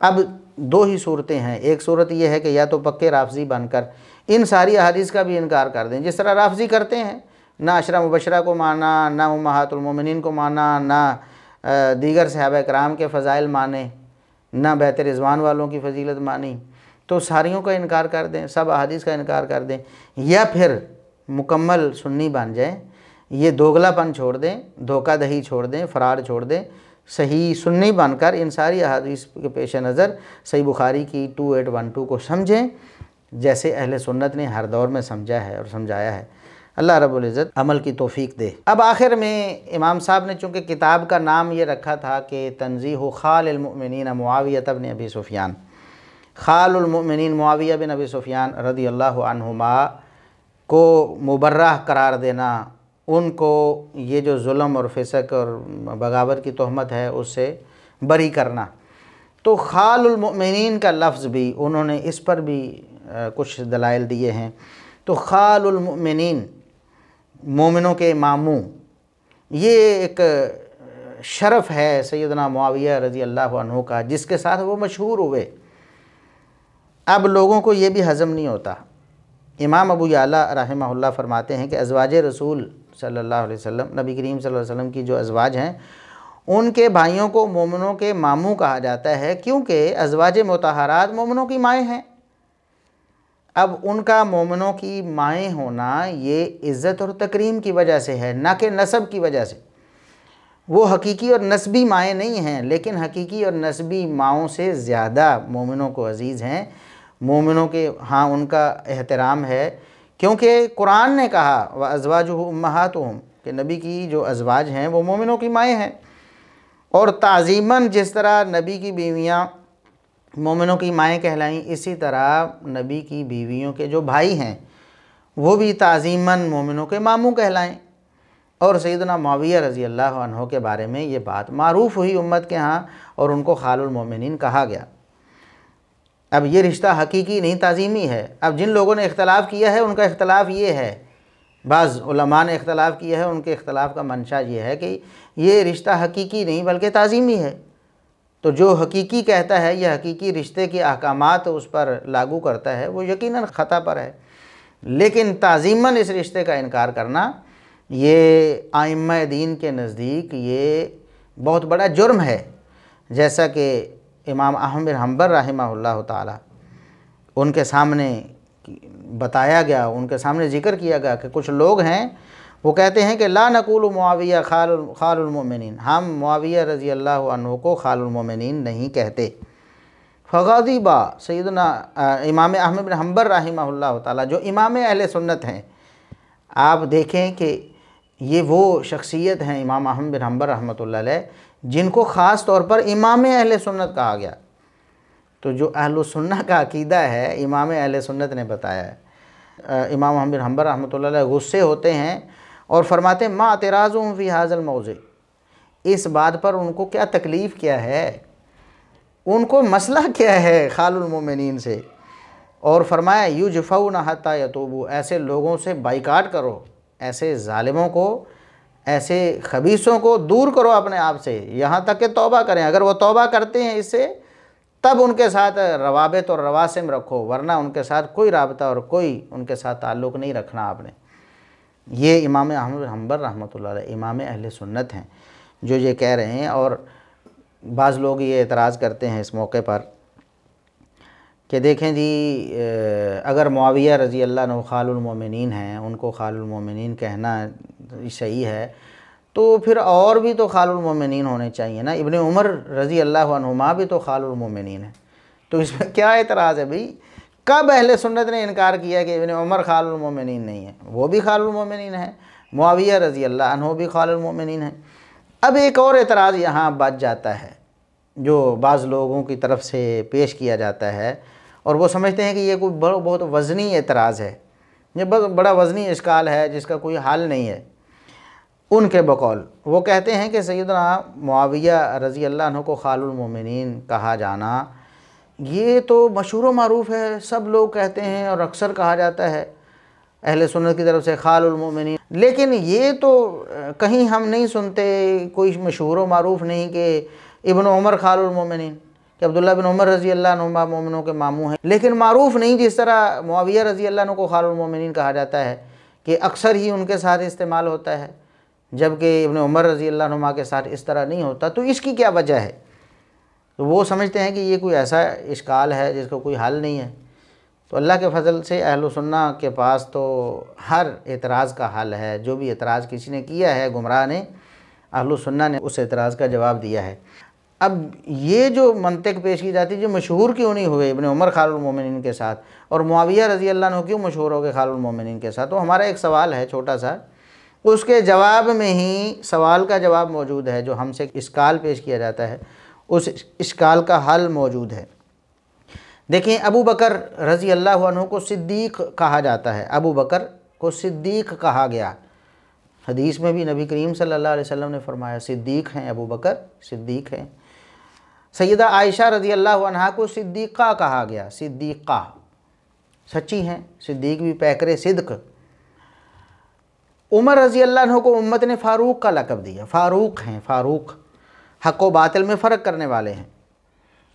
अब दो ही सूरतें हैं एक सूरत यह है कि या तो पक्के राफजी बनकर इन सारी अहादीस का भी इनकार कर दें। जिस तरह राफजी करते हैं, ना अशरा मुबशरा को माना ना उम्मातुलमोमिन को माना ना दीगर सहाब कराम के फ़ज़ाइल माने, ना बेहतर रिजवान वालों की फजीलत मानी तो सारियों का इनकार कर दें, सब अदीस का इनकार कर दें, या फिर मुकम्मल सुन्नी बन जाएँ, ये दोगलापन छोड़ दें धोखा दही छोड़ दें, फ़रार छोड़ दें, सही सुन्नी बनकर इन सारी अहादीस के पेश नज़र सही बुखारी की टू एट वन टू को समझें। जैसे अहल सुन्नत ने हर दौर में समझा है और समझाया है। अल्लाह रब्ज़त अमल की तोफ़ी दे। अब आखिर में इमाम साहब ने चूँकि किताब का नाम ये रखा था कि तनजी खालमिन मुआविया तब ने अभी सुफियान। खालमिन मुआविया बिन अबी सुफियान रदी अल्लाह को मुबर्रा करार देना, उनको ये जो जुल्म और फिसक और बगावत की तहमत है उससे बरी करना। तो खालमिन का लफ्ज़ भी उन्होंने इस पर भी कुछ दलाइल दिए हैं। तो खालमिन मोमिनों के मामू, ये एक शरफ़ है सैदना मुआविया रज़ी अल्लाह का, जिसके साथ वो मशहूर हुए। अब लोगों को ये भी हज़म नहीं होता। इमाम अबू याला फरमाते हैं कि अजवाज रसूल सल्लल्लाहु अलैहि वसल्लम, नबी करीम सल्लल्लाहु अलैहि वसल्लम की जो अजवाज हैं, उनके भाइयों को मोमिनों के मामू कहा जाता है, क्योंकि अजवाज मतहरात मोमिनों की माएँ हैं। अब उनका मोमिनों की माएँ होना ये इज़्ज़त और तकरीम की वजह से है, ना कि नसब की वजह से। वो हकीकी और नस्बी माएँ नहीं हैं, लेकिन हकीकी और नस्बी माओं से ज़्यादा मोमिनों को अज़ीज़ हैं। मोमिनों के हाँ उनका एहतराम है, क्योंकि कुरान ने कहा वह अजवाज उम्मात कि नबी की जो अजवाज हैं वो मोमिनों की माएँ हैं। और ताज़ीमन जिस तरह नबी की बीवियाँ मोमिनों की माएँ कहलाईं। इसी तरह नबी की बीवियों के जो भाई हैं, वो भी ताज़ीमन मोमिनों के मामू कहलाएँ। और सैदना माविया रज़ी अल्लाह के बारे में ये बात मरूफ़ हुई उम्मत के यहाँ और उनको खालमिन कहा गया। अब ये रिश्ता हकीकी नहीं, ताज़ीमी है। अब जिन लोगों ने इख्तलाफ किया है, उनका इख्तलाफ ये है, बाज़ ने इख्तलाफ किया है, उनके इख्तलाफ का मंशा ये है कि ये रिश्ता हकीकी नहीं, बल्कि ताज़ीमी है। तो जो हकीकी कहता है, यह हकीकी रिश्ते के अहकाम उस पर लागू करता है, वो यकीन ख़ता पर है। लेकिन ताज़ीमन इस रिश्ते का इनकार करना, ये आइम दीन के नज़दीक ये बहुत बड़ा जुर्म है। जैसा कि इमाम अहम हम्बर रहमल्ला ताला, उनके सामने बताया गया, उनके सामने ज़िक्र किया गया कि कुछ लोग हैं वो कहते हैं कि ला नकुल मुआविया खाल खालमिन हम मुआविया रज़ी अल्लाह को खालमिन नहीं कहते। फ़गादी बा सैदना इमाम अहमद बिन हम्बर रहमल्ला ताला, जो इमाम अहल सुन्नत हैं, आप देखें कि ये वो शख्सियत हैं इमाम अहमद बिन हम्बर रहमत जिनको ख़ास तौर पर इमाम अहल सुन्नत कहा गया। तो जो अहल सुन्ना का अकीदा है, इमाम अहल सुन्नत ने बताया। है इमाम अहमद बिन हम्बर रहमत गुस्से होते हैं और फरमाते, माँ तेराज़ फ़ी हाजल मौज़े। इस बात पर उनको क्या तकलीफ़ क्या है? उनको मसला क्या है खालमिन से? और फरमाया यू जफ़ाऊ नहता यतूबू। ऐसे लोगों से बाइकाट करो, ऐसे ालिमों को, ऐसे खबीसों को दूर करो अपने आप से। यहाँ तक कि तौबा करें। अगर वो तौबा करते हैं इससे, तब उनके साथ रवाबत और रवासम रखो, वरना उनके साथ कोई रबता और कोई उनके साथ ताल्लुक़ नहीं रखना आपने। ये इमाम अहमद हम्बर रहमत इमाम अहल सुन्नत हैं, जो ये कह रहे हैं और बाज़ लोग ये एतराज़ करते हैं इस मौके पर कि देखें जी अगर मुआविया रज़ी अल्लाह खालमिन हैं, उनको खालमिन कहना सही है तो फिर और भी तो खालमिन होने चाहिए ना। इबन उमर रज़ी अल्लाह भी तो खालमिन है। तो इसमें क्या एतराज़ है भाई? कब अहल सुन्नत ने इनकार किया कि इबन उमर खालमिन नहीं है? वो भी खालमिन है। मुआविया रज़ी अल्लाह भी खालमिन है। अब एक और एतराज़ यहाँ बच जाता है, जो बाज़ लोगों की तरफ़ से पेश किया जाता है, और वो समझते हैं कि ये कोई बहुत वज़नी एतराज़ है। ये बड़ा वज़नी इश्काल है, जिसका कोई हल नहीं है। उनके बकौल, वो कहते हैं कि सैदना मुआविया रज़ी अल्लाह को खालमिन कहा जाना ये तो मशहूर मरूफ है, सब लोग कहते हैं और अक्सर कहा जाता है, अहल सुन्नत की तरफ़ से खालमिन लेकिन ये तो कहीं हम नहीं सुनते, कोई मशहूर मरूफ नहीं कि इबन उमर खालमिन कि अब्दुल्ला बिन उमर रज़ी अल्लाह मोमिनों के मामू हैं। लेकिन मरूफ नहीं, जिस तरह मुआविया रज़ी अल्लाह को खालमिन कहा जाता है, कि अक्सर ही उनके साथ इस्तेमाल होता है, जबकि इबन उमर रज़ी अल्लाह के साथ इस तरह नहीं होता तो इसकी क्या वजह है? तो वो समझते हैं कि ये कोई ऐसा इश्काल है जिसका कोई हल नहीं है। तो अल्लाह के फजल से अहल सुन्ना के पास तो हर एतराज़ का हल है। जो भी एतराज़ किसी ने किया है, गुमराह ने, अहल सुन्ना ने उस एतराज़ का जवाब दिया है। अब ये जो मंतक पेश की जाती है जो मशहूर क्यों नहीं हुए इबन उमर खालमिन के साथ? और मुआविया रज़ी अल्लाह क्यों मशहूर हो गए खालमिन के साथ? तो हमारा एक सवाल है छोटा सा। उसके जवाब में ही सवाल का जवाब मौजूद है, जो हमसे इसकाल पेश किया जाता है। उस इसकाल का हल मौजूद है। देखें, अबू बकर रज़ी अल्लाह को सिद्दीक कहा जाता है। अबू बकर को सिद्दीक कहा गया। हदीस में भी नबी करीम सल्लल्लाहु अलैहि वसल्लम ने फरमाया, सिद्दीक हैं अबू बकर, सिद्दीक हैं। सैदा आयशा रज़ी अल्लाह को सिद्दीक़ा कहा गया। सिद्दीक़ा। सच्ची हैं, सिद्दीक भी पैकरे सिद्क उमर रज़ी अल्लाह को उम्मत ने फ़ारूक का लकब दिया। फ़ारूक हैं, फ़ारूक। हक व बातिल में फ़र्क करने वाले हैं।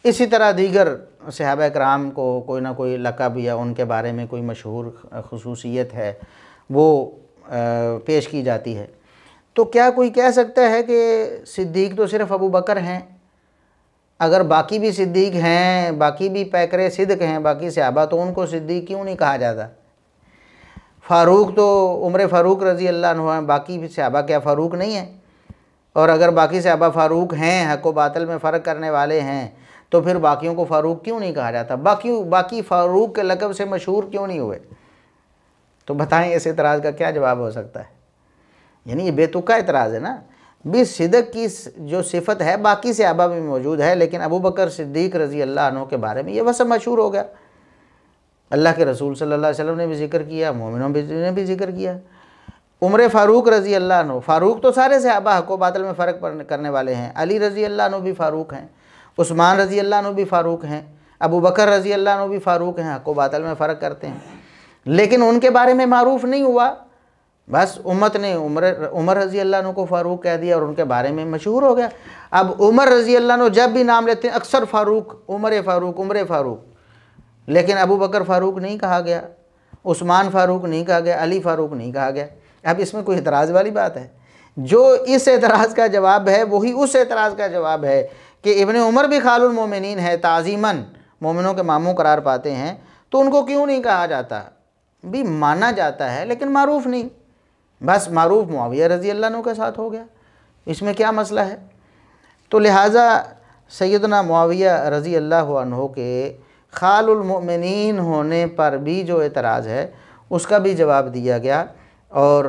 इसी तरह दीगर सहाब कराम को कोई ना कोई लकब या उनके बारे में कोई मशहूर खसूसियत है, वो पेश की जाती है। तो क्या कोई कह सकता है कि सिद्दीक तो सिर्फ़ अबू बकर हैं? अगर बाकी भी सिद्दीक हैं, बाकी भी पैकरे सिद्क हैं, बाकी सहाबा तो उनको सिद्दीक क्यों नहीं कहा जाता? फ़ारूक तो उम्र फ़ारूक रज़ी अल्लाह बाकी भी सहाबा क्या फ़ारूक नहीं है? और अगर बाकी सहाबा फ़ारूक हैं, हक बातल में फ़र्क करने वाले हैं तो फिर बाकियों को फ़ारूक क्यों नहीं कहा जाता? बाकी बाकी फ़ारूक के लकब से मशहूर क्यों नहीं हुए? तो बताएँ इस एतराज़ का क्या जवाब हो सकता है? यानी ये बेतुका एतराज़ है ना? भी सिदक की जो सिफत है, बाकी से आबा में मौजूद है, लेकिन अबू बकर सिद्दीक रज़ी अल्लाह के बारे में ये वह सब मशहूर हो गया। अल्लाह के रसूल सल्लल्लाहु अलैहि वसल्लम ने भी ज़िक्र किया, मोमिनों ने भी ज़िक्र किया। उम्र फ़ारूक रज़ी अल्लाह फ़ारूक तो सारे से आबा हको बादल में फ़र्क करने वाले हैं। अली रज़ी अल्लाह भी फ़ारूक हैं। उस्मान रज़ी अल्लाह भी फ़ारूक हैं। अबू बकर रज़ी अल्लाह भी फ़ारूक हैं। हको बातल में फ़र्क करते हैं। लेकिन उनके बारे में मरूफ नहीं हुआ। बस उम्मत ने उम्र, उमर रज़ी अल्लाह को फ़ारूक कह दिया और उनके बारे में मशहूर हो गया। अब उमर रज़ी अल्लाह जब भी नाम लेते हैं, अक्सर फ़ारूक, उमर फ़ारूक, उम्र फ़ारूक। लेकिन अबू बकर फ़ारूक नहीं कहा गया। उस्मान फ़ारूक नहीं कहा गया। अली फ़ारूक नहीं कहा गया। अब इसमें कोई एतराज़ वाली बात है। जो इस एतराज़ का जवाब है, वही उस एतराज़ का जवाब है कि इबन उमर भी खालमिन है, ताज़ीमन मोमिनों के मामू करार पाते हैं तो उनको क्यों नहीं कहा जाता? भी माना जाता है, लेकिन मरूफ नहीं। बस मरूफ मुआविया रज़ी अल्लाह के साथ हो गया। इसमें क्या मसला है? तो लिहाजा सैदना मुआविया रज़ी अल्लाह के खालमिन होने पर भी जो एतराज़ है, उसका भी जवाब दिया गया। और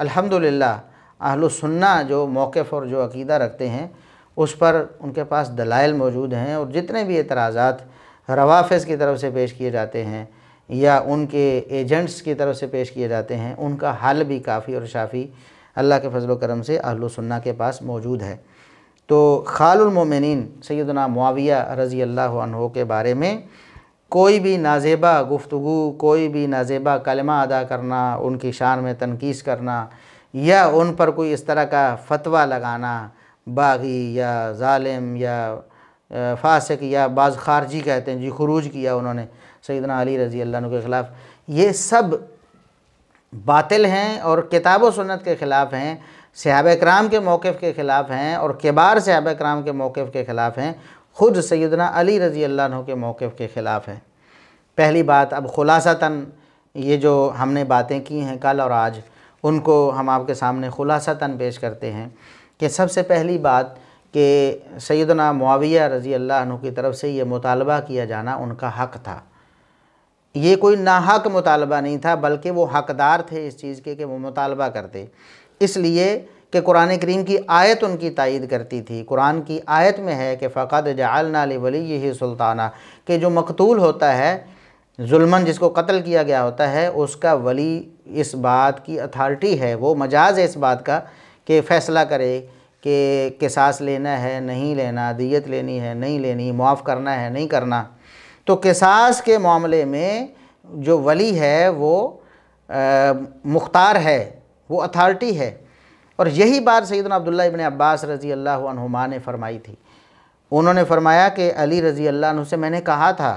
अल्हम्दुलिल्लाह जो मौक़ और जो अकीदा रखते हैं, उस पर उनके पास दलाइल मौजूद हैं और जितने भी एतराज़ात रवाफ़ की तरफ़ से पेश किए जाते हैं या उनके एजेंट्स की तरफ़ से पेश किए जाते हैं, उनका हल भी काफ़ी और शाफ़ी अल्लाह के फजल करम से अहलुसन्ना के पास मौजूद है। तो खालमिन सैदना मुआविया रज़ी अल्लाह के बारे में कोई भी नाजेबा गुफ्तु कोई भी नाजेबा कलमा अदा करना, उनकी शान में तनकीस करना, या उन पर कोई इस तरह का फतवा लगाना, बागी या ालिम या फासिक या बाज़ खारजी कहते हैं, जी, खरूज किया उन्होंने सैदना अली रज़ी अल्लाह के ख़िलाफ़। ये सब बातिल हैं और किताब सुन्नत के ख़िलाफ़ हैं, सहाब कराम के मौक़ के ख़िलाफ़ हैं और किबार सहाब कराम के मौक़ के ख़िलाफ़ हैं। ख़ुद सैदना अली रज़ी अल्लाह के मौक़ के ख़िलाफ़ हैं। पहली बात, अब ख़ुलासता ये जो हमने बातें की हैं कल और आज, उनको हम आपके सामने ख़ुलासता पेश करते हैं कि सबसे पहली बात कि सैदना मुआविया रज़ी अल्लाह की तरफ़ से ये मुतालबा किया जाना उनका हक़ था। ये कोई नाहक मुतालबा नहीं था, बल्कि वो हकदार थे इस चीज़ के कि वो मुतालबा करते। इसलिए कि कुरान करीम की आयत उनकी तायद करती थी। कुरान की आयत में है कि फ़क़त जालना वली यही सुल्ताना। कि जो मकतूल होता है, जुल्मन जिसको कत्ल किया गया होता है, उसका वली इस बात की अथॉरिटी है। वो मजाज है इस बात का कि फ़ैसला करे कि किसास लेना है, नहीं लेना, दियत लेनी है, नहीं लेनी, मुआफ़ करना है, नहीं करना। तो किसास के मामले में जो वली है, वो मुख्तार है, वो अथॉरिटी है। और यही बात सैदना अब्दुल्ला इबन अब्बास रज़ी अल्लाह ने फ़रमाई थी। उन्होंने फ़रमाया कि अली रज़ी अल्लाह से मैंने कहा था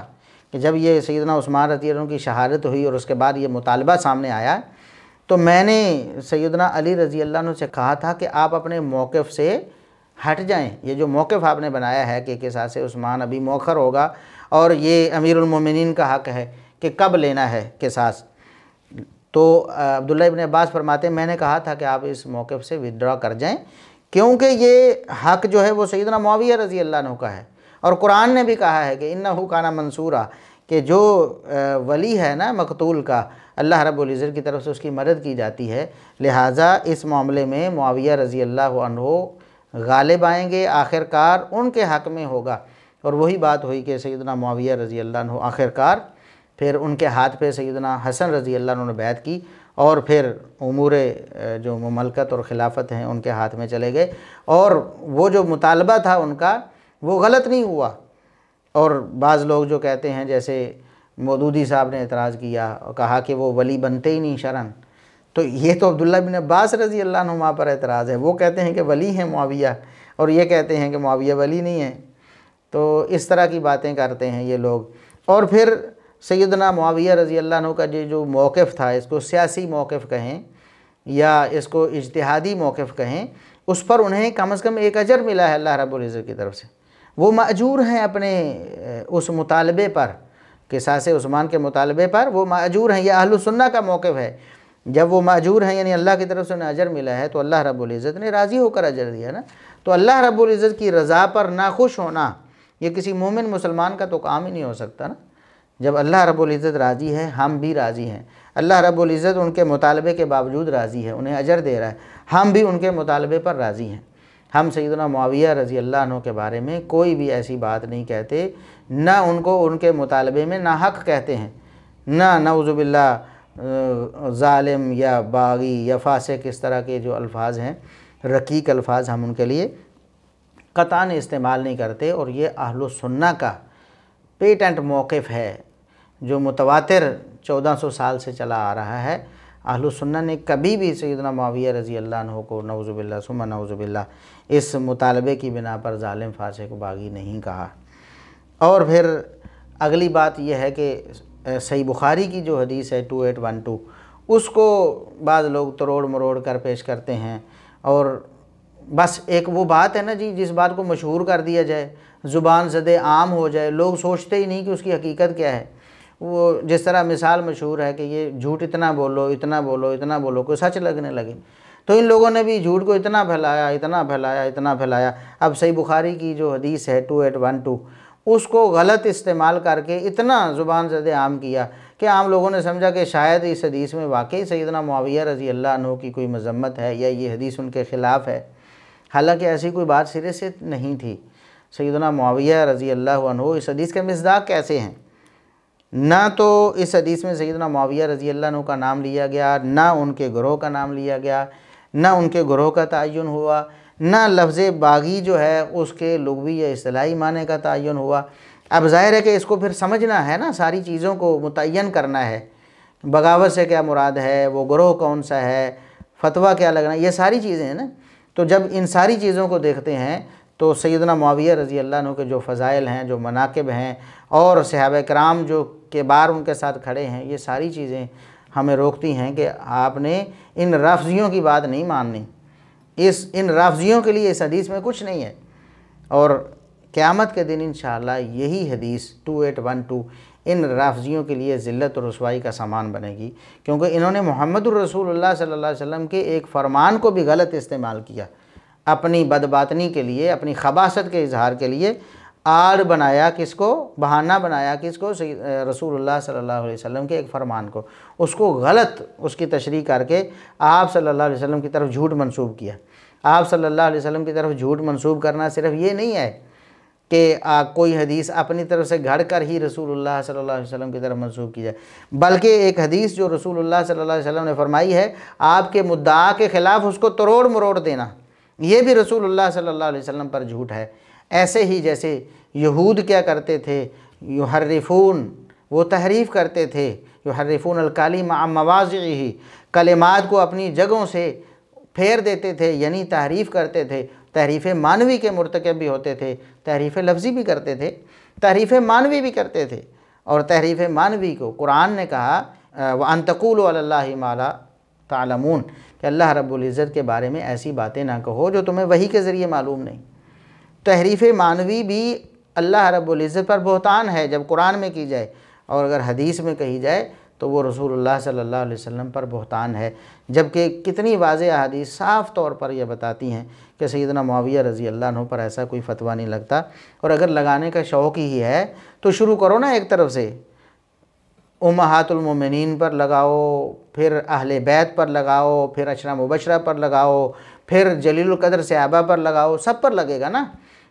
कि जब ये सैदना उस्मान रज़ी की शहादत हुई और उसके बाद ये मुतालबा सामने आया तो मैंने सैदना अली रज़ी अल्लाह से कहा था कि आप अपने मौक़ से हट जाएँ। ये जो मौक़ आपने बनाया है कि किसा से उस्मान अभी मौखर होगा और ये अमीरमिन का हक़ है कि कब लेना है किसास तो अब्दुल्ला इबन अब्बास फरमाते, मैंने कहा था कि आप इस मौके से विदड्रॉ कर जाएँ, क्योंकि ये हक़ जो है वो सईदना मुआविया रज़ी अल्लाह का है। और कुरान ने भी कहा है कि इन्ना खाना मंसूरा, कि जो वली है ना मकतूल का, अल्लाह रब्ज़त की तरफ़ से उसकी मदद की जाती है, लिहाजा इस मामले में मुआविया रज़ी अल्लाह गालिब आएँगे, आखिरकार उनके हक़ में होगा। और वही बात हुई कि सैदना मुआविया रज़ी अल्लाह आखिरकार फिर उनके हाथ पे सैदना हसन रज़ी अल्लाह ने बैत की और फिर उमूर जो ममलकत और ख़िलाफ़त हैं, उनके हाथ में चले गए। और वो जो मुतालबा था उनका, वो गलत नहीं हुआ। और बाज़ लोग जो कहते हैं, जैसे मदूदी साहब ने एतराज़ किया और कहा कि वो वली बनते ही नहीं शरण। तो ये तो अब्दुल्ला बिन अब्बास रज़ी अल्लाह नुमा पर एतराज़ है। वो कहते हैं कि वली हैं मुआविया और ये कहते हैं कि मुआविया वली नहीं है। तो इस तरह की बातें करते हैं ये लोग। और फिर सैदना माविया रज़ी अल्लाह का जो जो मौक़ था, इसको सियासी मौक़ कहें या इसको इजतहादी मौक़ कहें, उस पर उन्हें कम अज़ कम एक अजर मिला है अल्लाह रब्ज़त की तरफ़ से। वो मजूर हैं अपने उस मुतालबे पर, कि सास उस्मान के मुतालबे पर, वो मजूर हैं यह अहलुसन्ना का मौक़ है। जब वो मजूर हैं, यानी अल्लाह की तरफ़ से उन्हें अजर मिला है तो अल्लाह रब्ज़त ने राज़ी होकर अजर दिया ना। तो अल्लाह रब्ज़त की रज़ा पर नाखुश होना, ये किसी मोमिन मुसलमान का तो काम ही नहीं हो सकता ना। जब अल्लाह रब्ज़त राज़ी है, हम भी राज़ी हैं। अल्लाह रब्ज़त उनके मुतालबे के बावजूद राज़ी है, उन्हें अजर दे रहा है। हम भी उनके मुतालबे पर राज़ी हैं। हम सैदना मुआविया रज़ी अल्लाह के बारे में कोई भी ऐसी बात नहीं कहते, ना उनको उनके मुतालबे में ना हक कहते हैं। न नवज़ुबिल्ला ालिम या बागी या फासिक इस तरह के जो अल्फाज हैं, रकीक अल्फाज हम उनके लिए कतान इस्तेमाल नहीं करते और ये अहलुसन्ना का पेटेंट मौक़ है, जो मुतवातिर 1400 साल से चला आ रहा है। अहलुसन्ना ने कभी भी सैदना माविया रज़ी अल्लाह को नवज़ुबिल्ला सुमा नवज़ुबिल्ला इस मुतालबे की बिना पर ालिम को बागी नहीं कहा। और फिर अगली बात यह है कि सही बुखारी की जो हदीस है टू एट वन टू, उसको बाद लोग तरोड़ मरोड़ कर पेश करते हैं। और बस एक वो बात है ना जी, जिस बात को मशहूर कर दिया जाए ज़ुबान ज़द आम हो जाए, लोग सोचते ही नहीं कि उसकी हकीकत क्या है। वो जिस तरह मिसाल मशहूर है कि ये झूठ इतना बोलो इतना बोलो इतना बोलो, कोई सच लगने लगे। तो इन लोगों ने भी झूठ को इतना फैलाया इतना फैलाया इतना फैलाया। अब सही बुखारी की जो हदीस है टू एट वन टू, उसको गलत इस्तेमाल करके इतना ज़ुबान ज़द आम किया कि आम लोगों ने समझा कि शायद इस हदीस में वाकई सैदना मुआविया रज़ी अल्लाह की कोई मजम्मत है या ये हदीस उनके ख़िलाफ़ है। हालाँकि ऐसी कोई बात सिरे से नहीं थी। सैदना मुआविया रज़ी अल्लाह इस हदीस के मजदाक कैसे हैं? ना तो इस हदीस में सैदना माविया रज़ी अल्लाह का नाम लिया गया, ना उनके ग्रोह का नाम लिया गया, ना उनके ग्रोह का तयन हुआ, ना लफ्ज़ बागी जो है उसके लघवी या असलाही माने का तयन हुआ। अब ज़ाहिर है कि इसको फिर समझना है ना, सारी चीज़ों को मुतन करना है। बगावत से क्या मुराद है, वो ग्रोह कौन सा है, फतवा क्या लगना ये सारी चीज़ें हैं ना। तो जब इन सारी चीज़ों को देखते हैं तो सैदना मुआविया रज़ी अल्लाह के जो फ़ज़ाइल हैं, जो मनाकब हैं और सहाब कराम जो के बार उनके साथ खड़े हैं, ये सारी चीज़ें हमें रोकती हैं कि आपने इन रफ्जियों की बात नहीं माननी। इस, इन रफ्जियों के लिए इस हदीस में कुछ नहीं है। और क़्यामत के दिन इन यही हदीस टू एट वन टू इन राफजियों के लिए ज़िल्त और रसवाई का सामान बनेगी, क्योंकि इन्होंने मोहम्मद सल्लल्लाहु अलैहि वसल्लम के एक फ़रमान को भी गलत इस्तेमाल किया। अपनी बदबातनी के लिए, अपनी खबासत के इजहार के लिए आड़ बनाया किसको, बहाना बनाया किसको रसूलुल्लाह सल्लल्लाहु अलैहि वसल्लम के एक फ़रमान को। उसको गलत, उसकी तशरी करके आप सल्लल्लाहु अलैहि वसल्लम की तरफ़ झूठ मंसूब किया। आप सल्लल्लाहु अलैहि वसल्लम की तरफ़ झूठ मंसूब करना सिर्फ़ ये नहीं है कि कोई हदीस अपनी तरफ़ से घड़ कर ही रसूलुल्लाह सल्लल्लाहु अलैहि वसल्लम की तरफ़ मंसूब की जाए। बल्कि एक हदीस जो रसूलुल्लाह सल्लल्लाहु अलैहि वसल्लम ने फरमाई है, आपके मुद्दा के ख़िलाफ़ उसको तरोड़ मरोड़ देना। ये भी रसूलुल्लाह सल्लल्लाहु अलैहि वसल्लम पर झूठ है। ऐसे ही जैसे यहूद क्या करते थे? युहर्रिफून, वो तहरीफ़ करते थे। युहर्रिफून अलकाली मवाज़ ही कलिमात को अपनी जगहों से फेर देते थे, यानी तहरीफ़ करते थे। तहरीफ़ मानवी के मरतकब भी होते थे, तहरीफ़ लफ्ज़ी भी करते थे, तहरीफ़ मानवी भी करते थे। और तहरीफ़ मानवी को कुरान ने कहा व अनतकूल माला तालमून कि अल्लाह रब्ज़त के बारे में ऐसी बातें ना कहो जो तुम्हें वही के ज़रिए मालूम नहीं। तहरीफ़ मानवी भी अल्लाह रब्ज़त पर बहतान है जब कुरान में की जाए और अगर हदीस में कही जाए तो वो रसूलुल्लाह सल्लल्लाहु अलैहि वसल्लम पर बहतान है। जबकि कितनी वाज हदीस साफ़ तौर पर यह बताती हैं कि सैदना मुआविया रज़ी अल्लाह पर ऐसा कोई फतवा नहीं लगता और अगर लगाने का शौक़ ही है तो शुरू करो ना एक तरफ़ से। उमहातुलमोमिन पर लगाओ, फिर अहल बैत पर लगाओ, फिर अशरा मुबशरा पर लगाओ, फिर जलीलकदर सहाबा पर लगाओ, सब पर लगेगा ना?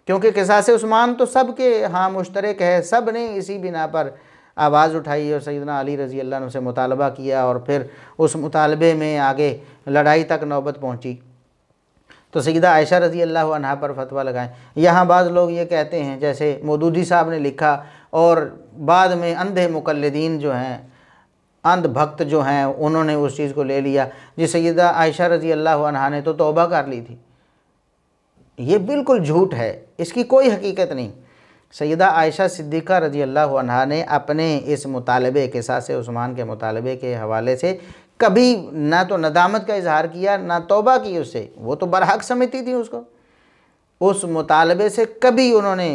क्योंकि किसास उस्मान तो सब के हाँ मुश्तरक है, सबने इसी बिना पर आवाज़ उठाई और सैदना अली रज़ी अल्लाह से मुतालबा किया और फिर उस मुतालबे में आगे लड़ाई तक नौबत पहुँची। तो सईदा आयशा रज़ी अल्लाह पर फतवा लगाएँ। यहाँ बाज़ लोग ये कहते हैं, जैसे मदूदी साहब ने लिखा और बाद में अंधे मुकलदीन जो हैं, अंध भक्त जो हैं, उन्होंने उस चीज़ को ले लिया, जी सैदा आयशा रज़ी अल्लाह ने तो तोबा कर ली थी। ये बिल्कुल झूठ है, इसकी कोई हकीकत नहीं। सैदा आयशा सिद्दीक़ा रज़ी अल्लाह ने अपने इस मुतालबे के साथ, से उस्मान के मुतालबे के हवाले से कभी ना तो नदामत का इजहार किया, ना तोबा की उससे, वो तो बरहक समझती थी उसको। उस मुतालबे से कभी उन्होंने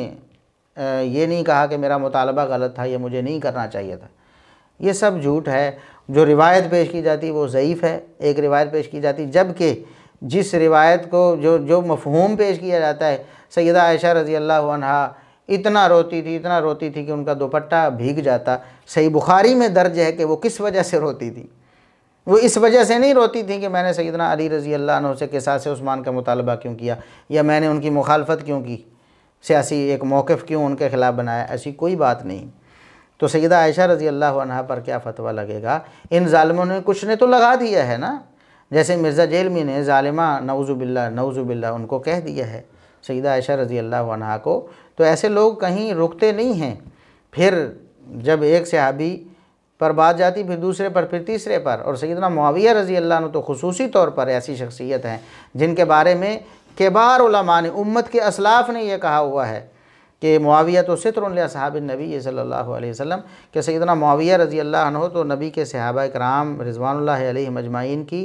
ये नहीं कहा कि मेरा मुतालबा गलत था, ये मुझे नहीं करना चाहिए था। ये सब झूठ है। जो रिवायत पेश की जाती वो ज़यीफ़ है। एक रिवायत पेश की जाती जबकि जिस रिवायत को जो जो मफहूम पेश किया जाता है सैदा आयशा रज़ी अल्लाह इतना रोती थी, इतना रोती थी कि उनका दुपट्टा भीग जाता। सही बुखारी में दर्ज है कि वो किस वजह से रोती थी? वो इस वजह से नहीं रोती थी कि मैंने सैदना अली रज़ी अल्लाह से के साथ से उस्मान का मुतालबा क्यों किया, या मैंने उनकी मुखालफत क्यों की? सियासी एक मौक़ क्यों उनके ख़िलाफ़ बनाया, ऐसी कोई बात नहीं। तो सैदा आयशा रज़ी अल्लाह पर क्या फ़तवा लगेगा? इन ालमों ने कुछ ने तो लगा दिया है ना? जैसे मिर्ज़ा जेलमी ने ालिमा नवज़ुबिल्ला नवज़ुबिल्ला उनको कह दिया है सईदा आयशा रज़ी अल्लाह को। तो ऐसे लोग कहीं रुकते नहीं हैं। फिर जब एक सहाबी पर बात जाती, फिर दूसरे पर, फिर तीसरे पर, और सैदना मुआविया रज़ी अल्लाह तो खसूसी तौर पर ऐसी शख्सियत हैं, जिनके बारे में केबार उलमा ने उम्मत के असलाफ़ ने यह कहा हुआ है कि मुआविया तो सितर साहब नबी अलैहि वसल्लम, कि सैदना मुआविया रज़ी अल्लाह तो नबी के सहाबा कराम रिजवान मजमाइन की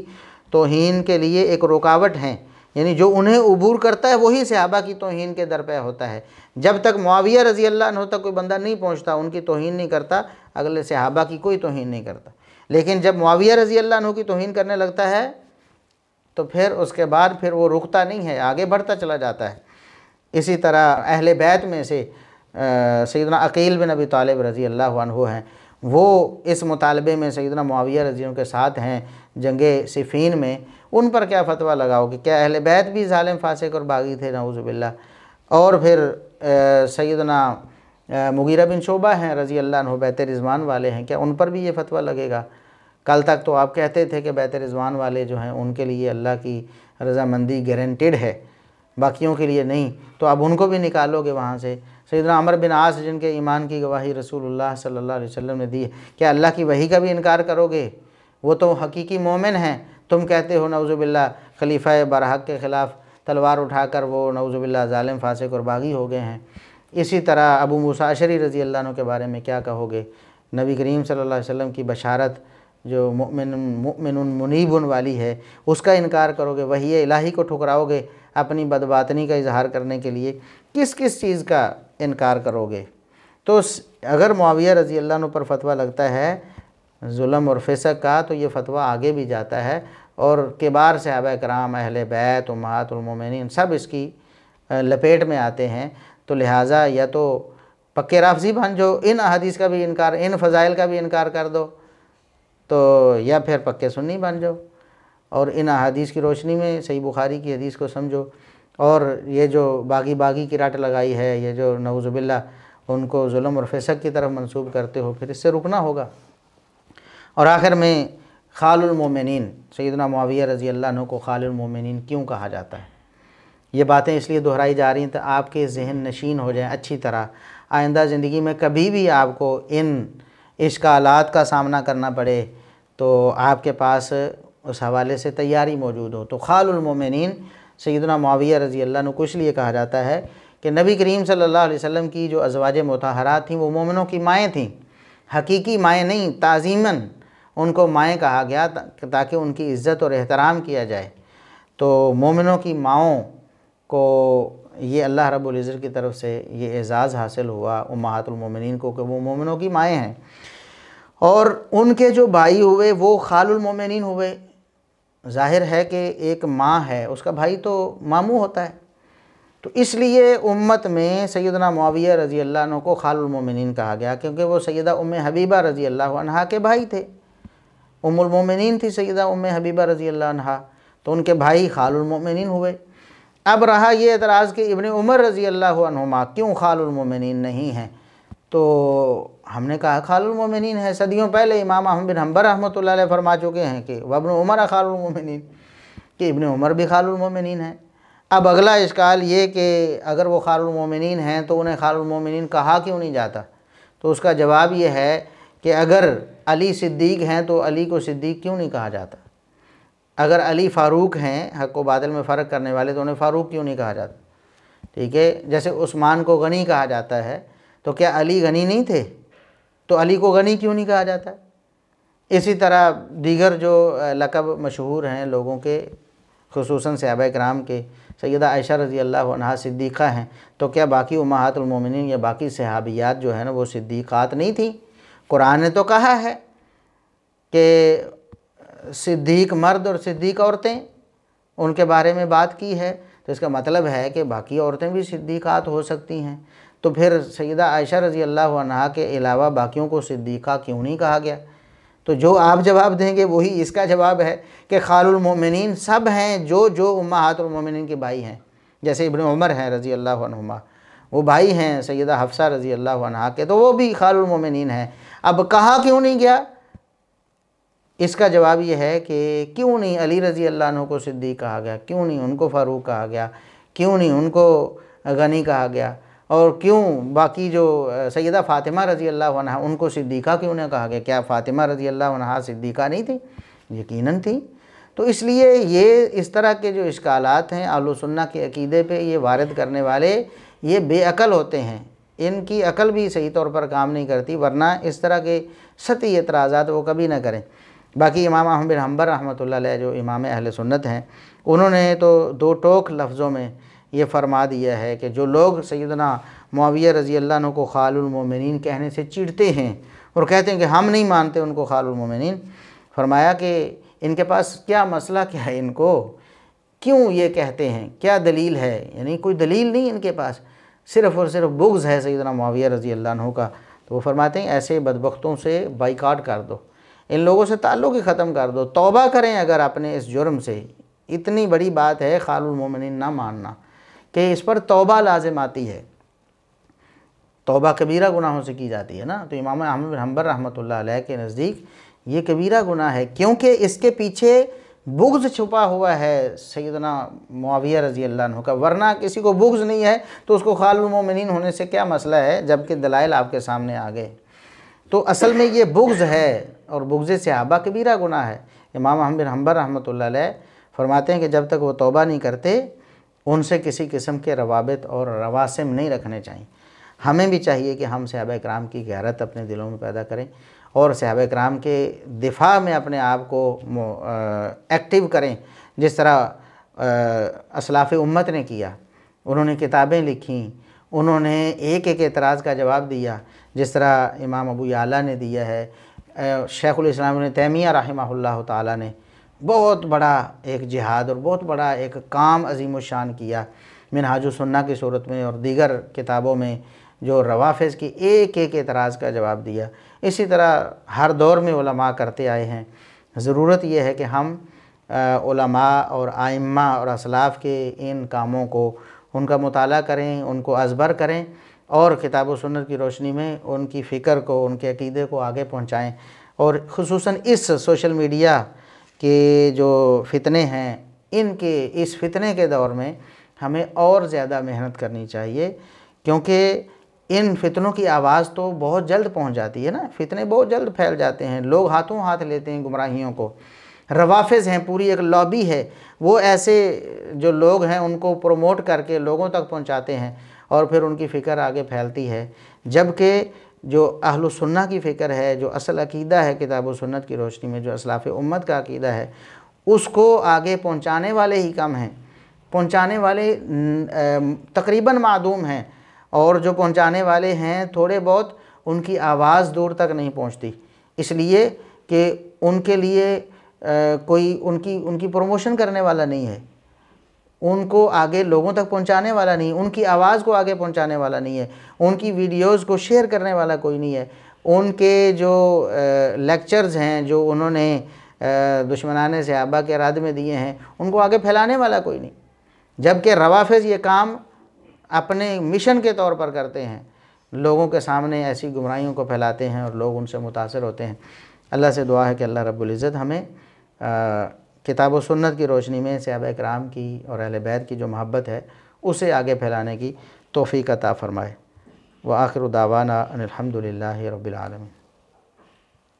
तोहन के लिए एक रुकावट हैं। यानी जो उन्हें अबूर करता है, वही सहाबा की तोहन के दर पे होता है। जब तक मुआविया रज़ी अल्लाह तक कोई बंदा नहीं पहुँचता, उनकी तोहन नहीं करता, अगले सहाबा की कोई तोहन नहीं करता। लेकिन जब मुआविया रज़ी अल्लाह की तोहन करने लगता है तो फिर उसके बाद फिर वो रुकता नहीं है, आगे बढ़ता चला जाता है। इसी तरह अहल बैत में से सैदना अकील बिन अबी तालब रज़ी अल्लाह हैं। वो इस मुतालबे में सैदना मुआविया रज़ी के साथ हैं, जंग सिफ़ीन में। उन पर क्या फ़तवा लगाओगे क्या अहल बैत भी ालिम फासिक और बागी थे नवज़ुबिल्ला और फिर सैदना मुगीरा बिन शोबा हैं रज़ी अल्लाह बैत रिजवान वाले हैं, क्या उन पर भी ये फतवा लगेगा? कल तक तो आप कहते थे कि बैत रिजवान वाले जो हैं, उनके लिए अल्लाह की रजामंदी गारंटेड है। बाकियों के लिए नहीं। तो अब उनको भी निकालोगे वहाँ से। सैदना अमर बिन आस, जिनके ईमान की गवाही रसूलुल्लाह सल्लल्लाहु अलैहि वसल्लम ने दी है, क्या अल्लाह की वही का भी इनकार करोगे? वो तो हकीकी मोमिन हैं। तुम कहते हो नवज़ुबिल्ला खलीफ़ा बरहक के ख़िलाफ़ तलवार उठाकर वो नवज़ुबिल्ला ालिम फासिक और बागी हो गए हैं। इसी तरह अबू मुसाशरी रज़ी अल्लाह के बारे में क्या कहोगे? नबी करीम सल्लल्लाहु अलैहि वसल्लम की बशारत जो मुमिन मुमिन मुनीबन वाली है, उसका इनकार करोगे, वही इलाही को ठुकराओगे अपनी बदबातनी का इजहार करने के लिए किस किस चीज़ का इनकार करोगे? तो अगर मुआविया रज़ी अल्लाह पर फतवा लगता है, जुल्म और फ़िसक का तो ये फतवा आगे भी जाता है, और किबार सहाबा कराम अहल बैत उम्मातमिन सब इसकी लपेट में आते हैं तो लिहाजा या तो पक्के राफजी बन जो इन अदीस का भी इनकार, इन फ़ज़ाइल का भी इनकार कर दो तो या फिर पक्के सुन्नी बन जाओ। और इन अदीस की रोशनी में, सही बुखारी की हदीस को समझो। और ये जो बागी बागी की राट लगाई है, ये जो नवज़ुबिल्ला उनको जुल्म और फ़सक की तरफ़ मंसूब करते हो, फिर इससे रुकना होगा। और आखिर में खालमोमिन सैदना मुआविया रज़ी अल्लाह को खालमोमिन क्यों कहा जाता है? ये बातें इसलिए दोहराई जा रही हैं तो आपके जहन नशीन हो जाएँ अच्छी तरह। आइंदा ज़िंदगी में कभी भी आपको इन इश्कालात का सामना करना पड़े तो आपके पास उस हवाले से तैयारी मौजूद हो। तो खालमोमिन सैदना मुआविया रज़ी अल्लाह को इसलिए कहा जाता है कि नबी करीम अलैहि वसल्लम की जो अजवाज मतहरात थीं, वो मोमिनों की माएँ थीं। हकीकी माएँ नहीं, ताज़ीमन उनको माएँ कहा गया ताकि उनकी इज़्ज़त और एहतराम किया जाए। तो मोमिनों की माओं को ये अल्लाह रब्बुल की तरफ़ से ये एज़ाज़ हासिल हुआ उम्मातुलमोमिन को कि वो मोमिनों की माएँ हैं। और उनके जो भाई हुए, वो खालुलमोमिन हुए। ज़ाहिर है कि एक माँ है, उसका भाई तो मामू होता है। तो इसलिए उम्मत में सैदना मुआविया रज़ी अल्लाह को खालुलमोमिन कहा गया, क्योंकि वो सैदा उम हबीबा रज़ी अल्लाह के भाई थे। उमुलमोमिन थी सैदा उम हबीबा रज़ी अल्लाह तो उनके भाई खालुलमोमिन हुए। अब रहा ये एतराज़ कि इबन उमर रज़ी अल्लाह क्यों खालुलमोमिन नहीं हैं? तो हमने कहा खालमिन है, सदियों पहले इमाम अहमद बिन हम्बर रहमत फरमा चुके हैं कि वबन उमर खालुलमोमिन कि, इबन उमर भी खालमिन है। अब अगला इसकाल ये कि अगर वो खालुलमोमिन हैं तो उन्हें खालुलमोमिन कहा क्यों नहीं जाता? तो उसका जवाब ये है कि अगर अली सिद्दीक हैं तो अली को सिद्दीक क्यों नहीं कहा जाता? अगर अली फ़ारूक हैं, हक व बादल में फ़र्क करने वाले तो उन्हें फ़ारूक क्यों नहीं कहा जाता? ठीक है? जैसे उस्मान को गनी कहा जाता है तो क्या अली गनी नहीं थे? तो अली को गनी क्यों नहीं कहा जाता? इसी तरह दीगर जो लकब मशहूर हैं लोगों के खसूस सहाबा कराम के सैदा आयशा रज़ी अल्लाह सिद्दीक़ा हैं तो क्या बाकी उमातुलमोमिन या बाकी सहाबियात जो है ना, वो सिद्दीक़ात नहीं थी? कुरान ने तो कहा है कि सिद्दीक मर्द और सिद्दीक औरतें, उनके बारे में बात की है तो इसका मतलब है कि बाकी औरतें भी सिद्दीक़ात हो सकती हैं। तो फिर सैदा आयशा रज़ी अल्लाह के अलावा बाकियों को सिद्दीक़ा क्यों नहीं कहा गया? तो जो आप जवाब देंगे वही इसका जवाब है कि खालुलमोमिन सब हैं, जो जो उम्मातुलमोमिन के भाई हैं। जैसे इबन उमर हैं रज़ी अल्लाह वो भाई हैं सैदा हफ्सा रज़ी अल्लाह के तो वो भी खालुलमोमिन हैं। अब कहा क्यों नहीं गया? इसका जवाब ये है कि क्यों नहीं अली रज़ी अल्लाह को सिद्दीक कहा गया? क्यों नहीं उनको फ़ारूक कहा गया? क्यों नहीं उनको गनी कहा गया? और क्यों? बाकी जो सैदा फ़ातिमा रज़ी अल्लाह उनको सिद्दीक़ा क्यों नहीं कहा गया? क्या फ़ातिमा रज़ी अल्लाह सिद्दीक़ा नहीं थी? यकीनन थी। तो इसलिए ये, इस तरह के जो इश्कालात हैं आलोसन्ना के अकीदे पे ये वारद करने वाले, ये बेअकल होते हैं। इनकी अकल भी सही तौर पर काम नहीं करती, वरना इस तरह के सती एतराज़ात वो कभी ना करें। बाकी इमाम अहमद बिन हम्बर रहमत जो इमाम अहल सुन्नत हैं, उन्होंने तो दो टोक लफ्ज़ों में ये फरमा दिया है कि जो लोग सैदना मुआविया रज़ी अल्लाह को ख़ालमिन कहने से चिढ़ते हैं और कहते हैं कि हम नहीं मानते उनको ख़ालमिन फरमाया कि इनके पास क्या मसला, क्या है इनको, क्यों ये कहते हैं, क्या दलील है? यानी कोई दलील नहीं इनके पास, सिर्फ़ और सिर्फ़ बुग्ज़ है सैदना मुआविया रज़ी अल्लाह का। तो वो फरमाते हैं, ऐसे बदबख्तों से बाइकाट कर दो, इन लोगों से ताल्लुक़ ही ख़त्म कर दो, तौबा करें अगर अपने इस जुर्म से। इतनी बड़ी बात है खालुलमोमिन ना मानना। कि इस पर तौबा लाजिम आती है। तौबा कबीरा गुनाहों से की जाती है ना? तो इमाम अहमद हम्बर रहमत ला के नज़दीक ये कबीरा गुनाह है, क्योंकि इसके पीछे बुग्ज़ छुपा हुआ है सैदना मुआविया रज़ी अल्लाह का। वरना किसी को बुग्ज़ नहीं है तो उसको खालमोमिन होने से क्या मसला है, जबकि दलाइल आपके सामने आ गए। तो असल में ये बुग्ज़ है और बुग्ज़ से आबा कबीरा गुनाह है। इमाम अहमद हम्बर रहमत फरमाते हैं कि जब तक वो तोबा नहीं करते उनसे किसी किस्म के रवाबित और रवासम नहीं रखने चाहिए। हमें भी चाहिए कि हम सहाब कराम की गैरत अपने दिलों में पैदा करें और सहाब कराम के दिफा में अपने आप को एक्टिव करें। जिस तरह असलाफ़ उम्मत ने किया, उन्होंने किताबें लिखी, उन्होंने एक एक एतराज़ का जवाब दिया, जिस तरह इमाम अबू याला ने दिया है शेख़ुल इस्लाम ने तैमिया रहमल्ला ताली ने बहुत बड़ा एक जिहाद और बहुत बड़ा एक काम अजीम शान किया। मिनहाज सुन्ना की सूरत में और दीगर किताबों में जो रवाफ़ की एक एक एतराज़ का जवाब दिया। इसी तरह हर दौर में उलमा करते आए हैं। ज़रूरत यह है कि हम उलमा और आइम्मा और असलाफ़ के इन कामों को, उनका मताल करें, उनको अजबर करें और किताब सुन्नत की रोशनी में उनकी फ़िक्र को, उनके अकीदे को आगे पहुँचाएँ। और खसूस इस सोशल मीडिया के जो फितने हैं, इनके, इस फितने के दौर में हमें और ज़्यादा मेहनत करनी चाहिए, क्योंकि इन फितनों की आवाज़ तो बहुत जल्द पहुँच जाती है ना। फितने बहुत जल्द फैल जाते हैं। लोग हाथों हाथ लेते हैं गुमराहियों को। रवाफ़ हैं, पूरी एक लॉबी है। वो ऐसे जो लोग हैं, उनको प्रमोट करके लोगों तक पहुंचाते हैं और फिर उनकी फ़िक्र आगे फैलती है। जबकि जो अहल सुन्ना की फ़िक्र है, जो असल अकीदा है किताब सुन्नत की रोशनी में, जो असलाफ़ उम्मत का अकीदा है, उसको आगे पहुँचाने वाले ही कम हैं। पहुँचाने वाले तकरीबन मादूम हैं और जो पहुँचाने वाले हैं, थोड़े बहुत उनकी आवाज़ दूर तक नहीं पहुँचती। इसलिए कि उनके लिए कोई उनकी उनकी प्रमोशन करने वाला नहीं है। उनको आगे लोगों तक पहुँचाने वाला नहीं, उनकी आवाज़ को आगे पहुँचाने वाला नहीं है, उनकी वीडियोस को शेयर करने वाला कोई नहीं है। उनके जो लेक्चर्स हैं, जो उन्होंने दुश्मनान सहाबा के राद में दिए हैं, उनको आगे फैलाने वाला कोई नहीं। जबकि रवाफज ये काम अपने मिशन के तौर पर करते हैं। लोगों के सामने ऐसी गुमराहियों को फैलाते हैं और लोग उनसे मुतासर होते हैं। अल्लाह से दुआ है कि अल्लाह रब्बुल हमें किताब सुन्नत की रोशनी में सहाब कराम की और अहल बैत की जो मोहब्बत है, उसे आगे फैलाने की तोफ़ी अता फ़रमाए। व आखिर दावाना अनिलहमदिल्ला रबालमी